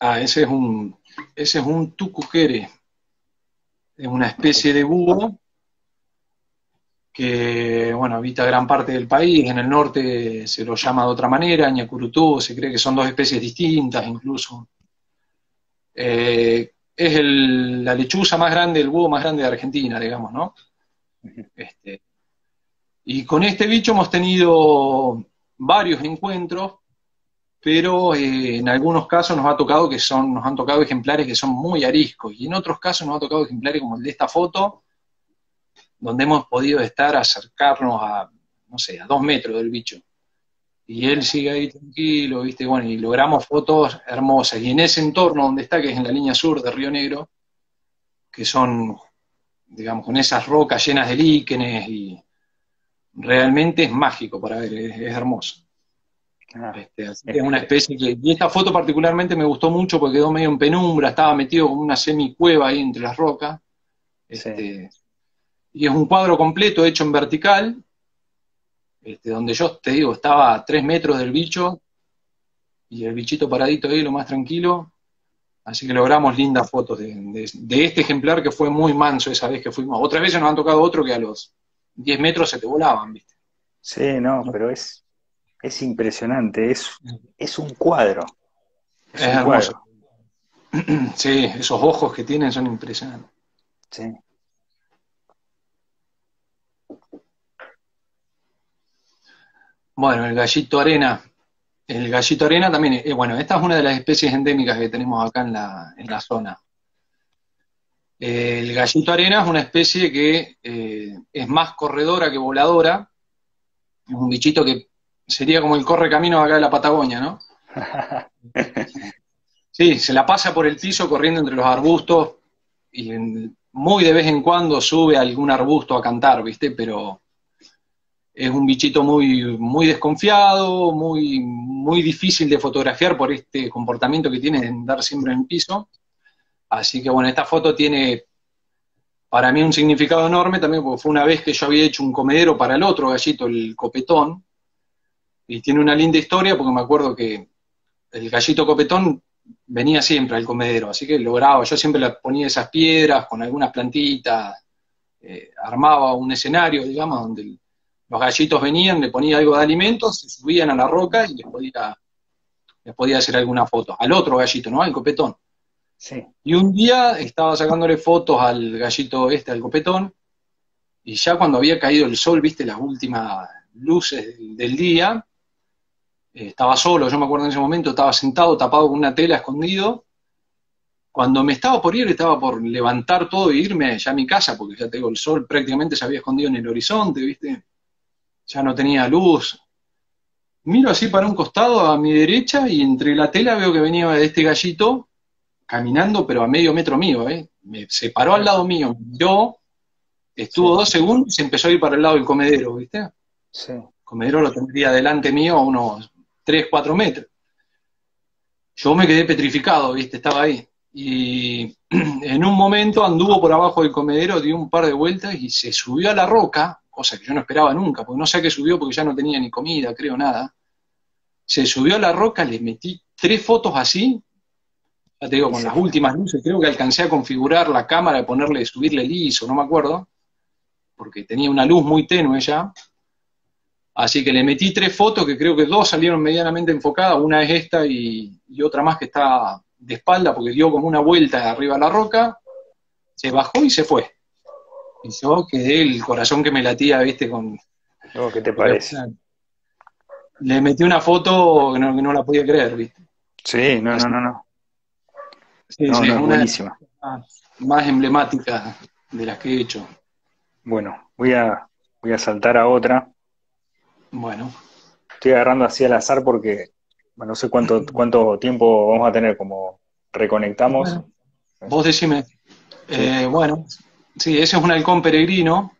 Ah, ese es un, ese es un tucuquere. Es una especie de búho que, bueno, habita gran parte del país. En el norte se lo llama de otra manera, ñacurutú, se cree que son dos especies distintas incluso. Eh, es la lechuza más grande, el búho más grande de Argentina, digamos, ¿no? Este, y con este bicho hemos tenido varios encuentros pero eh, en algunos casos nos ha tocado que son, nos han tocado ejemplares que son muy ariscos, y en otros casos nos ha tocado ejemplares como el de esta foto, donde hemos podido estar, acercarnos a, no sé, a dos metros del bicho. Y él sigue ahí tranquilo, ¿viste? Bueno, y logramos fotos hermosas. Y en ese entorno donde está, que es en la línea sur de Río Negro, que son, digamos, con esas rocas llenas de líquenes, y realmente es mágico para ver, es hermoso. Ah, este, es una especie que, y esta foto particularmente me gustó mucho porque quedó medio en penumbra, estaba metido como una semicueva ahí entre las rocas. Este, y es un cuadro completo hecho en vertical, este, donde yo te digo, estaba a tres metros del bicho y el bichito paradito ahí, lo más tranquilo. Así que logramos lindas fotos de, este ejemplar que fue muy manso esa vez que fuimos. Otras veces nos han tocado otro que a los 10 metros se te volaban, ¿viste? Sí, no, pero es, es impresionante, es, es un cuadro. Es, hermoso. (clears throat) Sí, esos ojos que tienen son impresionantes. Sí. Bueno, el gallito arena. El gallito arena también, eh, bueno, esta es una de las especies endémicas que tenemos acá en la, en la zona. El gallito arena es una especie que eh, es más corredora que voladora. Es un bichito que sería como el corre camino acá de la Patagonia, ¿no? (laughs) Sí, se la pasa por el piso corriendo entre los arbustos y muy de vez en cuando sube algún arbusto a cantar, ¿viste? Pero es un bichito muy, muy desconfiado, muy, muy difícil de fotografiar por este comportamiento que tiene de andar siempre en el piso. Así que bueno, esta foto tiene para mí un significado enorme también porque fue una vez que yo había hecho un comedero para el otro gallito, el copetón, y tiene una linda historia porque me acuerdo que el gallito copetón venía siempre al comedero, así que lograba, yo siempre le ponía esas piedras con algunas plantitas, eh, armaba un escenario, digamos, donde los gallitos venían, le ponía algo de alimentos, se subían a la roca y les podía, les podía hacer alguna foto. Al otro gallito, ¿no? Al copetón. Sí. Y un día estaba sacándole fotos al gallito este, al copetón, y ya cuando había caído el sol, viste, las últimas luces del día, eh, estaba solo, yo me acuerdo en ese momento, estaba sentado tapado con una tela escondido. Cuando me estaba por ir, estaba por levantar todo e irme ya a mi casa, porque ya tengo el sol prácticamente se había escondido en el horizonte, ¿viste? Ya no tenía luz. Miro así para un costado a mi derecha y entre la tela veo que venía este gallito caminando, pero a medio metro mío, ¿eh? Me separó al lado mío, miró, estuvo dos segundos y se empezó a ir para el lado del comedero, ¿viste? Sí. El comedero lo tendría delante mío a unos 3, 4 metros. Yo me quedé petrificado, ¿viste? Estaba ahí. Y (clears throat) en un momento anduvo por abajo del comedero, dio un par de vueltas y se subió a la roca, cosa que yo no esperaba nunca, porque no sé a qué subió porque ya no tenía ni comida, creo nada. Se subió a la roca, le metí tres fotos así, ya te digo, con las últimas luces, creo que alcancé a configurar la cámara, ponerle, subirle liso, no me acuerdo, porque tenía una luz muy tenue ya. Así que le metí tres fotos que creo que dos salieron medianamente enfocadas, una es esta y, otra más que está de espalda porque dio como una vuelta arriba a la roca, se bajó y se fue. Y yo quedé el corazón que me latía, viste, con... ¿Qué te parece? Le metí una foto que no, la podía creer, viste. Sí, no, no, no, no. Sí, sí, una buenísima. Más, emblemática de las que he hecho. Bueno, voy a, voy a saltar a otra bueno. Estoy agarrando así al azar porque no sé cuánto, (laughs) cuánto tiempo vamos a tener como reconectamos. vos decime. Eh, bueno, sí, ese es un halcón peregrino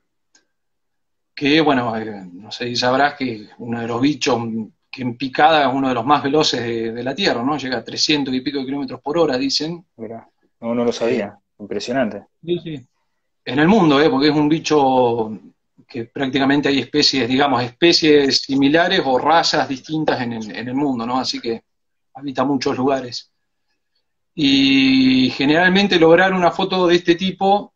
que, bueno, eh, no sé si sabrás que uno de los bichos que en picada es uno de los más veloces de, la Tierra, ¿no? Llega a 300 y pico de kilómetros por hora, dicen. Mira, no, no lo sabía. Impresionante. Sí, sí. En el mundo, ¿eh? Porque es un bicho que prácticamente hay especies, digamos, especies similares o razas distintas en el, mundo, ¿no? Así que habita muchos lugares. Y generalmente lograr una foto de este tipo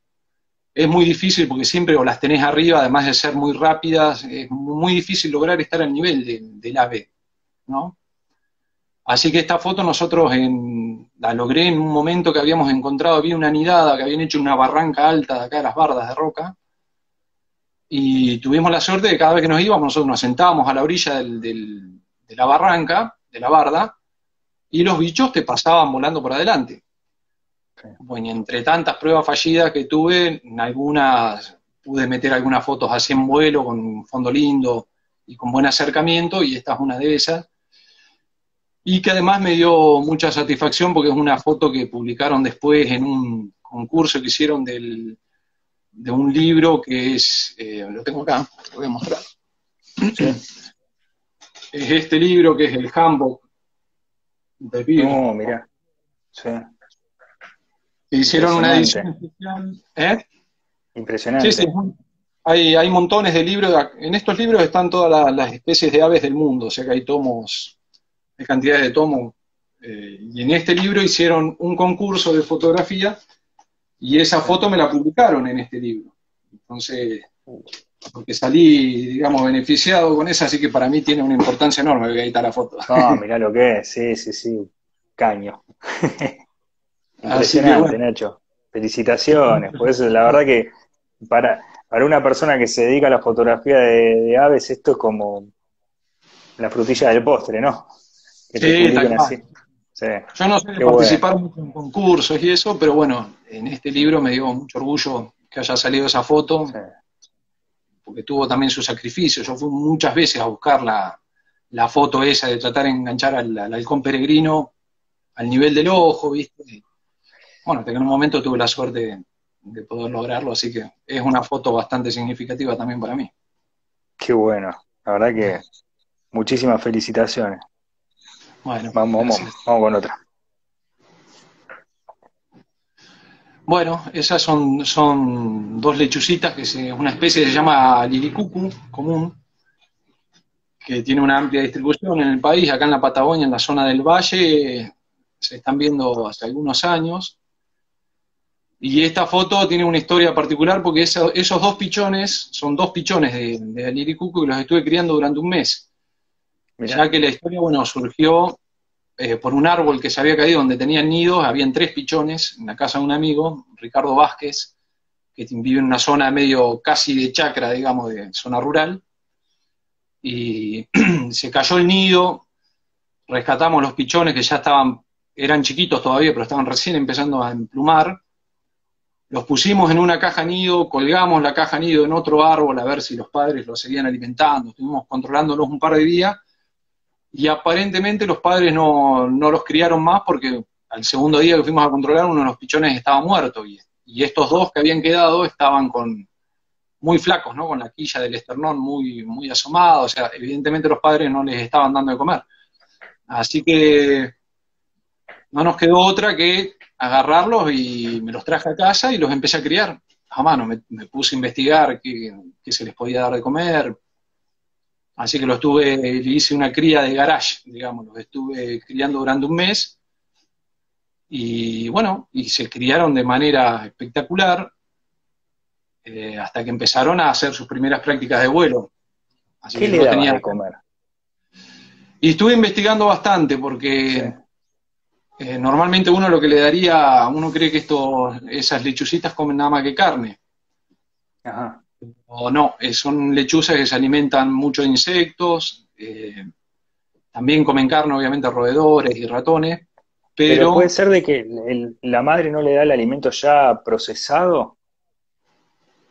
es muy difícil porque siempre o las tenés arriba, además de ser muy rápidas, es muy difícil lograr estar al nivel del ave, ¿no? Así que esta foto nosotros la logré en un momento que habíamos encontrado, había una nidada que habían hecho una barranca alta de acá de las bardas de roca, y tuvimos la suerte de que cada vez que nos íbamos, nosotros nos sentábamos a la orilla de la barranca, de la barda, y los bichos te pasaban volando por adelante. Bueno, entre tantas pruebas fallidas que tuve, en algunas pude meter algunas fotos así en vuelo, con un fondo lindo y con buen acercamiento, y esta es una de esas. Y que además me dio mucha satisfacción porque es una foto que publicaron después en un concurso que hicieron del, de un libro que es, eh, lo tengo acá, lo voy a mostrar. Es este libro que es el Handbook de Bill. No, mira. Sí. Hicieron una edición especial. ¿Eh? Impresionante. Sí, sí. Hay, hay montones de libros. En estos libros están todas las, especies de aves del mundo, o sea que hay tomos, hay cantidades de tomos. Eh, y en este libro hicieron un concurso de fotografía y esa foto me la publicaron en este libro. Entonces, porque salí, digamos, beneficiado con esa, así que para mí tiene una importancia enorme que ahí está la foto. Ah, mirá lo que es, sí, sí, sí, caño. (laughs) Impresionante, Nacho. Felicitaciones, pues la verdad que para, para una persona que se dedica a la fotografía de, aves, esto es como la frutilla del postre, ¿no? Que sí, así. Yo no sé participar mucho en concursos y eso, pero bueno, en este libro me dio mucho orgullo que haya salido esa foto, porque tuvo también su sacrificio. Yo fui muchas veces a buscar la, foto esa de tratar de enganchar al, halcón peregrino al nivel del ojo, ¿viste? Bueno, en un momento tuve la suerte de, poder lograrlo, así que es una foto bastante significativa también para mí. Qué bueno. La verdad que muchísimas felicitaciones. Bueno, vamos, vamos, vamos con otra. Bueno, esas son, son dos lechucitas, que es una especie que se llama lilicucu común, que tiene una amplia distribución en el país, acá en la Patagonia, en la zona del valle, se están viendo hace algunos años. Y esta foto tiene una historia particular porque esos dos pichones son dos pichones de, de Liricucu y los estuve criando durante un mes. Ya que la historia, bueno, surgió eh, por un árbol que se había caído donde tenían nidos, habían tres pichones en la casa de un amigo, Ricardo Vázquez, que vive en una zona medio casi de chacra, digamos, de zona rural. Y (clears throat) se cayó el nido, rescatamos los pichones que ya estaban, eran chiquitos todavía, pero estaban recién empezando a emplumar los pusimos en una caja nido, colgamos la caja nido en otro árbol a ver si los padres los seguían alimentando, estuvimos controlándolos un par de días y aparentemente los padres no, los criaron más porque al segundo día que fuimos a controlar uno de los pichones estaba muerto y, estos dos que habían quedado estaban con muy flacos, ¿no? Con la quilla del esternón muy, muy asomada, o sea, evidentemente los padres no les estaban dando de comer. Así que no nos quedó otra que agarrarlos y me los traje a casa y los empecé a criar a mano. Me, puse a investigar qué, se les podía dar de comer. Así que los estuve, le hice una cría de garage, digamos, los estuve criando durante un mes. Y bueno, y se criaron de manera espectacular eh, hasta que empezaron a hacer sus primeras prácticas de vuelo. Así ¿Qué que le tenía... de comer? Y estuve investigando bastante porque eh, normalmente uno lo que le daría, uno cree que esto, esas lechucitas comen nada más que carne. O no, eh, son lechuzas que se alimentan mucho de insectos, eh, también comen carne, obviamente, roedores y ratones. Pero, puede ser de que la madre no le da el alimento ya procesado.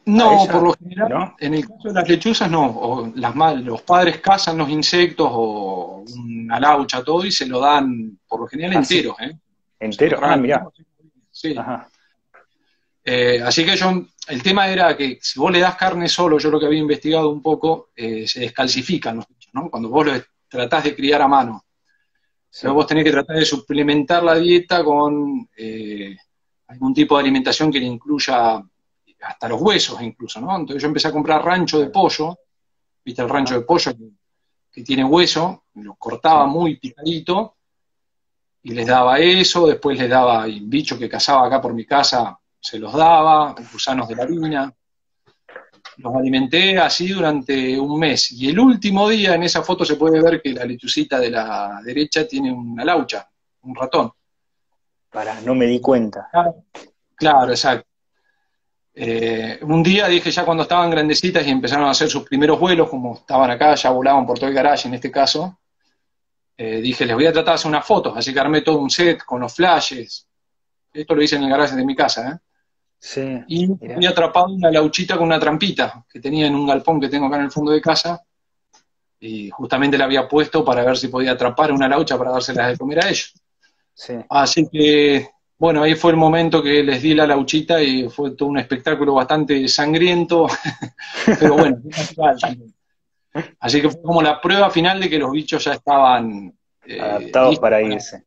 No, por lo general, en el caso de las lechuzas no, o las los padres cazan los insectos o una laucha, todo, y se lo dan por lo general ah, enteros. ¿eh? Enteros, ah. Sí. Eh, así que yo, el tema era que si vos le das carne solo, yo lo que había investigado un poco, eh, se descalcifican los bichos, ¿no? Cuando vos lo tratás de criar a mano. vos tenés que tratar de suplementar la dieta con eh, algún tipo de alimentación que le incluya hasta los huesos incluso, ¿no? Entonces yo empecé a comprar rancho de pollo, viste el rancho de pollo que, tiene hueso, lo cortaba muy picadito y les daba eso, después les daba el bicho que cazaba acá por mi casa, se los daba, gusanos de la harina. Los alimenté así durante un mes. Y el último día, en esa foto se puede ver que la lechucita de la derecha tiene una laucha, un ratón. Para, no me di cuenta. claro exacto. Eh, un día dije ya cuando estaban grandecitas y empezaron a hacer sus primeros vuelos, como estaban acá, ya volaban por todo el garage en este caso, eh, dije, les voy a tratar de hacer unas fotos, así que armé todo un set con los flashes. Esto lo hice en el garage de mi casa, ¿eh? Sí, y había atrapado una lauchita con una trampita que tenía en un galpón que tengo acá en el fondo de casa. Y justamente la había puesto para ver si podía atrapar una laucha para dárselas de comer a ellos. Sí. Así que bueno, ahí fue el momento que les di la lauchita y fue todo un espectáculo bastante sangriento, (laughs) pero bueno, así que fue como la prueba final de que los bichos ya estaban eh, adaptados para irse.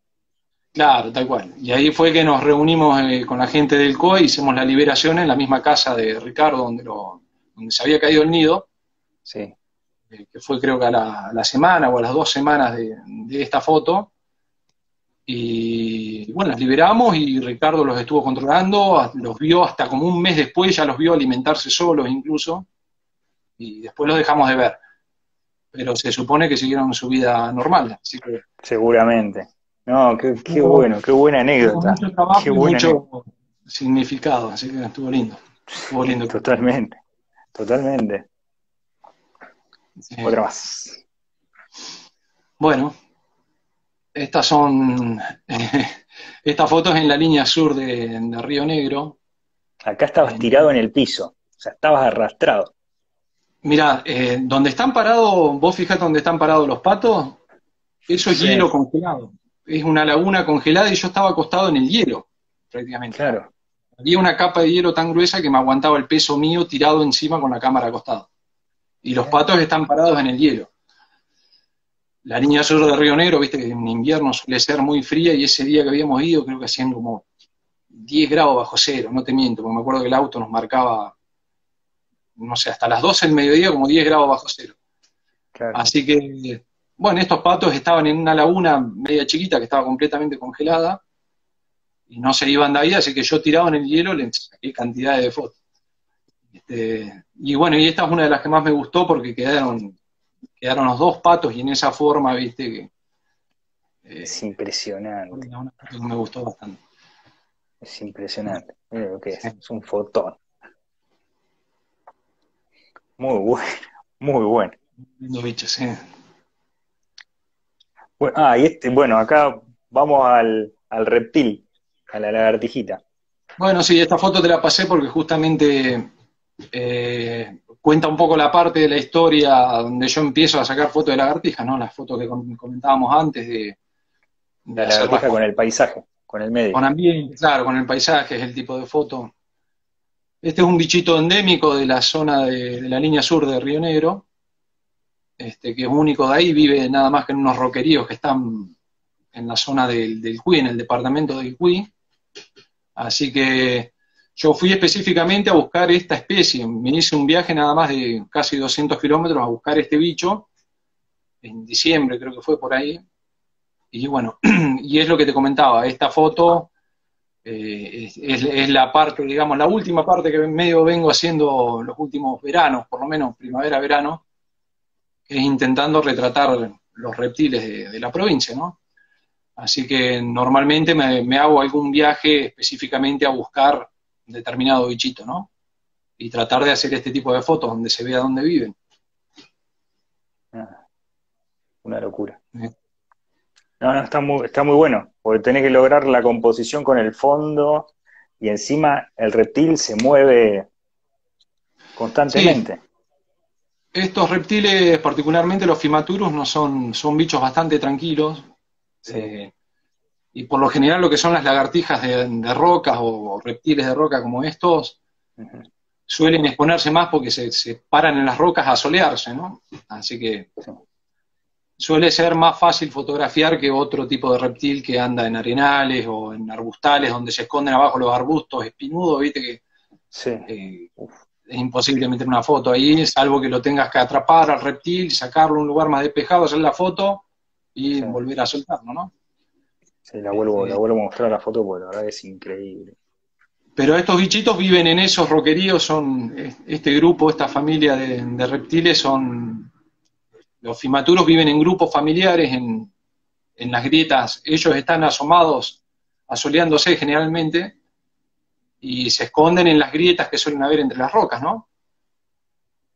Claro, tal cual. Y ahí fue que nos reunimos eh, con la gente del COE, hicimos la liberación en la misma casa de Ricardo, donde, lo, donde se había caído el nido. Sí. Eh, que fue creo que a la, semana o a las dos semanas de, de esta foto. Y bueno, las liberamos y Ricardo los estuvo controlando, los vio hasta como un mes después, ya los vio alimentarse solos incluso, y después los dejamos de ver. Pero se supone que siguieron su vida normal, así que... Seguramente. No, qué, bueno, qué buena anécdota. Mucho trabajo y mucho significado, así que estuvo lindo. Estuvo lindo. Totalmente, totalmente. Otra más. Bueno, estas son (laughs) estas fotos en la línea sur de, Río Negro. Acá estabas tirado en el piso, o sea, estabas arrastrado. Mira, eh, donde están parados, vos fijate donde están parados los patos, eso es hielo congelado. Es una laguna congelada y yo estaba acostado en el hielo, prácticamente. Claro. Había una capa de hielo tan gruesa que me aguantaba el peso mío tirado encima con la cámara acostado. Y los patos están parados en el hielo. La línea sur de Río Negro, viste que en invierno suele ser muy fría y ese día que habíamos ido creo que hacían como 10 grados bajo cero, no te miento, porque me acuerdo que el auto nos marcaba, no sé, hasta las 12 del mediodía como 10 grados bajo cero. Así que, bueno, estos patos estaban en una laguna media chiquita que estaba completamente congelada y no se iban de ahí, así que yo tiraba en el hielo les saqué cantidades de fotos. Este, y bueno, y esta es una de las que más me gustó porque quedaron, quedaron los dos patos y en esa forma, viste, que... es impresionante. me gustó bastante. Es impresionante. Mira lo que es, es un fotón. Muy bueno, muy bueno. Lindo bicho, sí. Bueno, ah, y este, bueno, acá vamos al, al reptil, a la lagartijita. Bueno, sí, esta foto te la pasé porque justamente eh, cuenta un poco la parte de la historia donde yo empiezo a sacar fotos de lagartijas, ¿no? Las fotos que comentábamos antes de... la lagartija con el paisaje con el medio. Con ambiente, claro, con el paisaje es el tipo de foto. Este es un bichito endémico de la zona de, la línea sur de Río Negro, este, que es único de ahí, vive nada más que en unos roqueríos que están en la zona del, del Cuy, en el departamento del Cuy. Así que yo fui específicamente a buscar esta especie. Me hice un viaje nada más de casi 200 kilómetros a buscar este bicho, en diciembre creo que fue por ahí, y bueno, (clears throat) y es lo que te comentaba, esta foto eh, es, la parte, digamos, la última parte que medio vengo haciendo los últimos veranos, por lo menos primavera-verano, es intentando retratar los reptiles de, la provincia. Así que normalmente me, hago algún viaje específicamente a buscar determinado bichito, ¿no? Y tratar de hacer este tipo de fotos donde se vea dónde viven. Ah, una locura. No, no, está muy, está muy bueno, porque tenés que lograr la composición con el fondo y encima el reptil se mueve constantemente. Estos reptiles, particularmente los fimaturus, no son, son bichos bastante tranquilos. Eh, y por lo general lo que son las lagartijas de, rocas o, reptiles de roca como estos, suelen exponerse más porque se, se, paran en las rocas a solearse, ¿no? Así que suele ser más fácil fotografiar que otro tipo de reptil que anda en arenales o en arbustales donde se esconden abajo los arbustos espinudos, viste que eh, es imposible meter una foto ahí, salvo que lo tengas que atrapar al reptil, sacarlo a un lugar más despejado, hacer la foto y volver a soltarlo, ¿no? Sí, la vuelvo, la vuelvo a mostrar la foto porque la verdad es increíble. Pero estos bichitos viven en esos roqueríos, son este grupo, esta familia de reptiles son los fimaturos viven en grupos familiares, en, las grietas, ellos están asomados, asoleándose generalmente, y se esconden en las grietas que suelen haber entre las rocas, ¿no?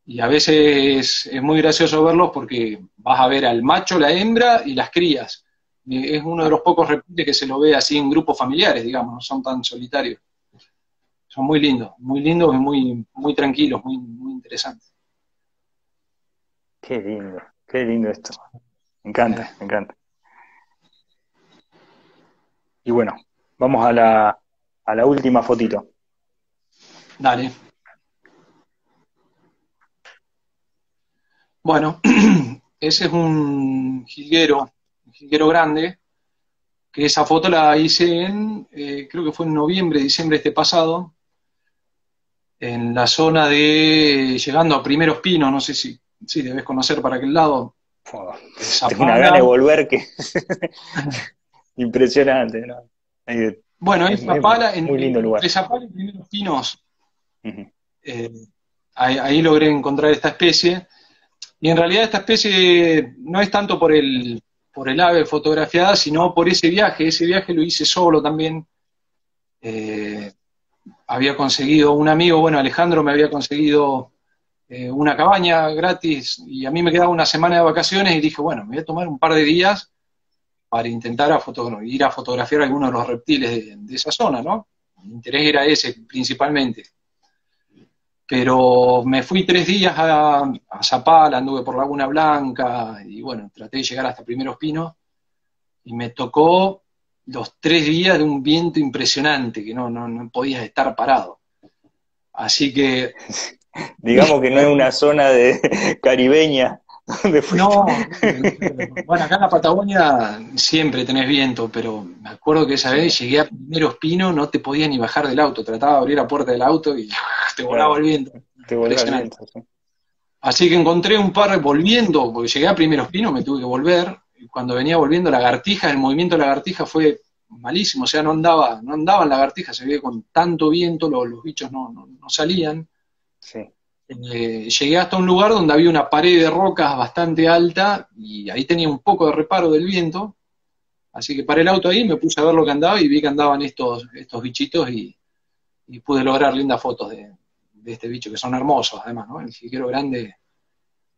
Y a veces es muy gracioso verlos porque vas a ver al macho, la hembra y las crías. Es uno de los pocos reptiles que se lo ve así en grupos familiares, digamos, no son tan solitarios. Son muy lindos, muy lindos y muy, muy tranquilos, muy, muy interesantes. Qué lindo. Qué lindo esto. Me encanta, me encanta. Y bueno, vamos a la, a la última fotito. Dale. Bueno, (clears throat) ese es un jilguero, jilguero grande, que esa foto la hice en, eh, creo que fue en noviembre, diciembre de este pasado, en la zona de, llegando a Primeros Pinos, no sé si sí, debes conocer para aquel lado. tengo una gana de volver que (laughs) impresionante, ¿no? bueno, es Zapala, en, muy lindo lugar. Zapala y Primeros Pinos. Eh, ahí, logré encontrar esta especie. Y en realidad esta especie no es tanto por el, por el ave fotografiada, sino por ese viaje. Ese viaje lo hice solo también. Eh, había conseguido un amigo, bueno, Alejandro me había conseguido eh, una cabaña gratis y a mí me quedaba una semana de vacaciones y dije, bueno, me voy a tomar un par de días para intentar ir a fotografiar algunos de los reptiles de, esa zona, ¿no? Mi interés era ese principalmente. Pero me fui tres días a, a Zapala, anduve por Laguna Blanca y bueno, traté de llegar hasta Primeros Pinos y me tocó los tres días de un viento impresionante, que no, no, no podías estar parado. Así que (laughs) Digamos que no es una zona de (laughs) caribeña. No, bueno, acá en la Patagonia siempre tenés viento, pero me acuerdo que esa vez llegué a primeros pinos, no te podía ni bajar del auto, trataba de abrir la puerta del auto y (laughs) te volaba el viento. Te volaba el viento, Así que encontré un par volviendo, porque llegué a primeros pinos, me tuve que volver. Y cuando venía volviendo lagartija, el movimiento de lagartija fue malísimo, o sea, no andaba, no andaban lagartijas, se veía con tanto viento, los, bichos no, no, salían. Eh, llegué hasta un lugar donde había una pared de rocas bastante alta y ahí tenía un poco de reparo del viento. Así que paré el auto ahí, me puse a ver lo que andaba y vi que andaban estos, estos bichitos y pude lograr lindas fotos de, de este bicho, que son hermosos además, ¿no? El jiquero grande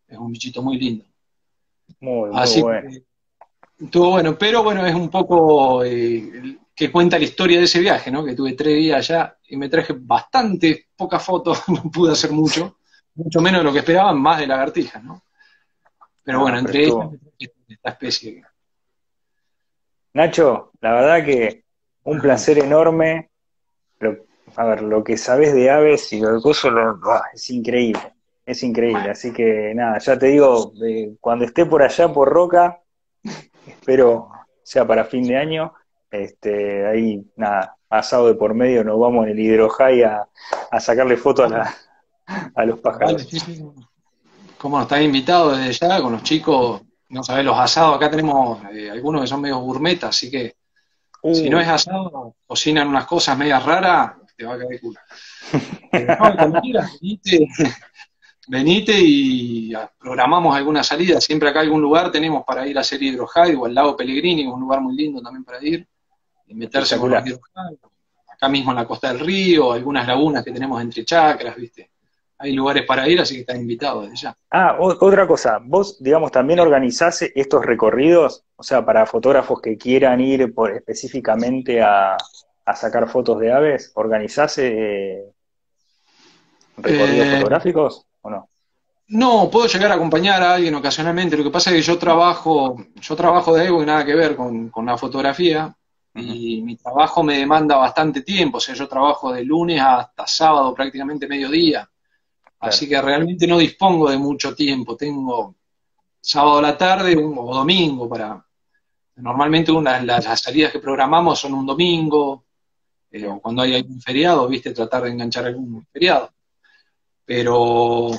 es un bichito muy lindo. Muy, muy bueno. estuvo bueno, pero bueno, es un poco eh, que cuenta la historia de ese viaje, ¿no? Que tuve tres días allá y me traje bastante pocas fotos, (laughs) no pude hacer mucho, mucho menos de lo que esperaban, más de lagartijas, ¿no? Pero bueno, entre ellas esta especie. Nacho, la verdad que un placer enorme a ver, lo que sabes de aves y lo de coso es increíble, es increíble. Así que nada, ya te digo, cuando esté por allá, por Roca, espero sea para fin de año, este, ahí nada, asado de por medio, nos vamos en el hidrojay a, a sacarle fotos a, a los pájaros. Como nos están invitados desde ya con los chicos, no sabés, los asados, acá tenemos eh, algunos que son medio gourmet, así que si uh. no es asado, cocinan unas cosas medias raras, te va a caer culo. (laughs) cuando quieras, venite, y programamos alguna salida. Siempre acá algún lugar tenemos para ir a hacer hidrojai o al lago Pellegrini, es un lugar muy lindo también para ir, y meterse con los Acá mismo en la costa del río, algunas lagunas que tenemos entre chacras, ¿viste? Hay lugares para ir, así que estás invitado desde ya. Ah, otra cosa, vos, digamos, también organizás estos recorridos, o sea, para fotógrafos que quieran ir por, específicamente a, a sacar fotos de aves? ¿Organizás eh, recorridos eh, fotográficos o no? No, puedo llegar a acompañar a alguien ocasionalmente. Lo que pasa es que yo trabajo, yo trabajo de algo y nada que ver con, la fotografía. Y mi trabajo me demanda bastante tiempo. O sea, yo trabajo de lunes hasta sábado, prácticamente mediodía. Así que realmente no dispongo de mucho tiempo. Tengo sábado a la tarde o domingo para. Normalmente una, las salidas que programamos son un domingo, eh, o cuando hay algún feriado, viste, tratar de enganchar algún feriado. Pero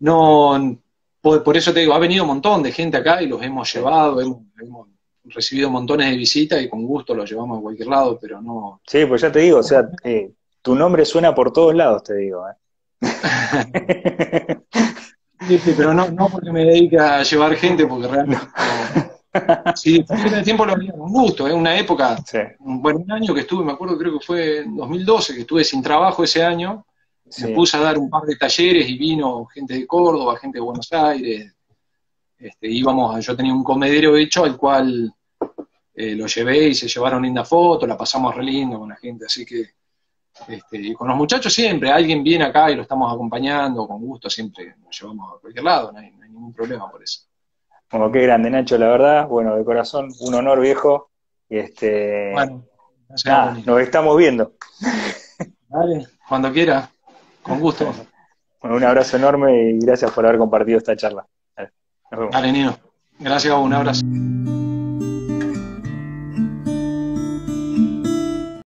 no, por, eso te digo, ha venido un montón de gente acá y los hemos llevado, hemos, recibido montones de visitas y con gusto los llevamos a cualquier lado, pero no. Sí, pues ya te digo, o sea, eh, tu nombre suena por todos lados, te digo. ¿eh? Sí, pero no, no porque me dedique a llevar gente, porque realmente Sí, en el tiempo lo había con gusto, ¿eh? una época, un, bueno, un año que estuve, me acuerdo, creo que fue en 2012, que estuve sin trabajo ese año, me puse a dar un par de talleres y vino gente de Córdoba, gente de Buenos Aires, este, íbamos, yo tenía un comedero hecho al cual eh, lo llevé y se llevaron linda foto, la pasamos re lindo con la gente, así que, este, y con los muchachos siempre, alguien viene acá y lo estamos acompañando, con gusto, siempre nos llevamos a cualquier lado, no hay ningún problema por eso. Como qué grande, Nacho, la verdad. Bueno, de corazón, un honor viejo. Y este. Bueno, nos estamos viendo. Vale, cuando quiera, con gusto. Bueno, un abrazo enorme y gracias por haber compartido esta charla. Vale, Nino. Gracias, un abrazo.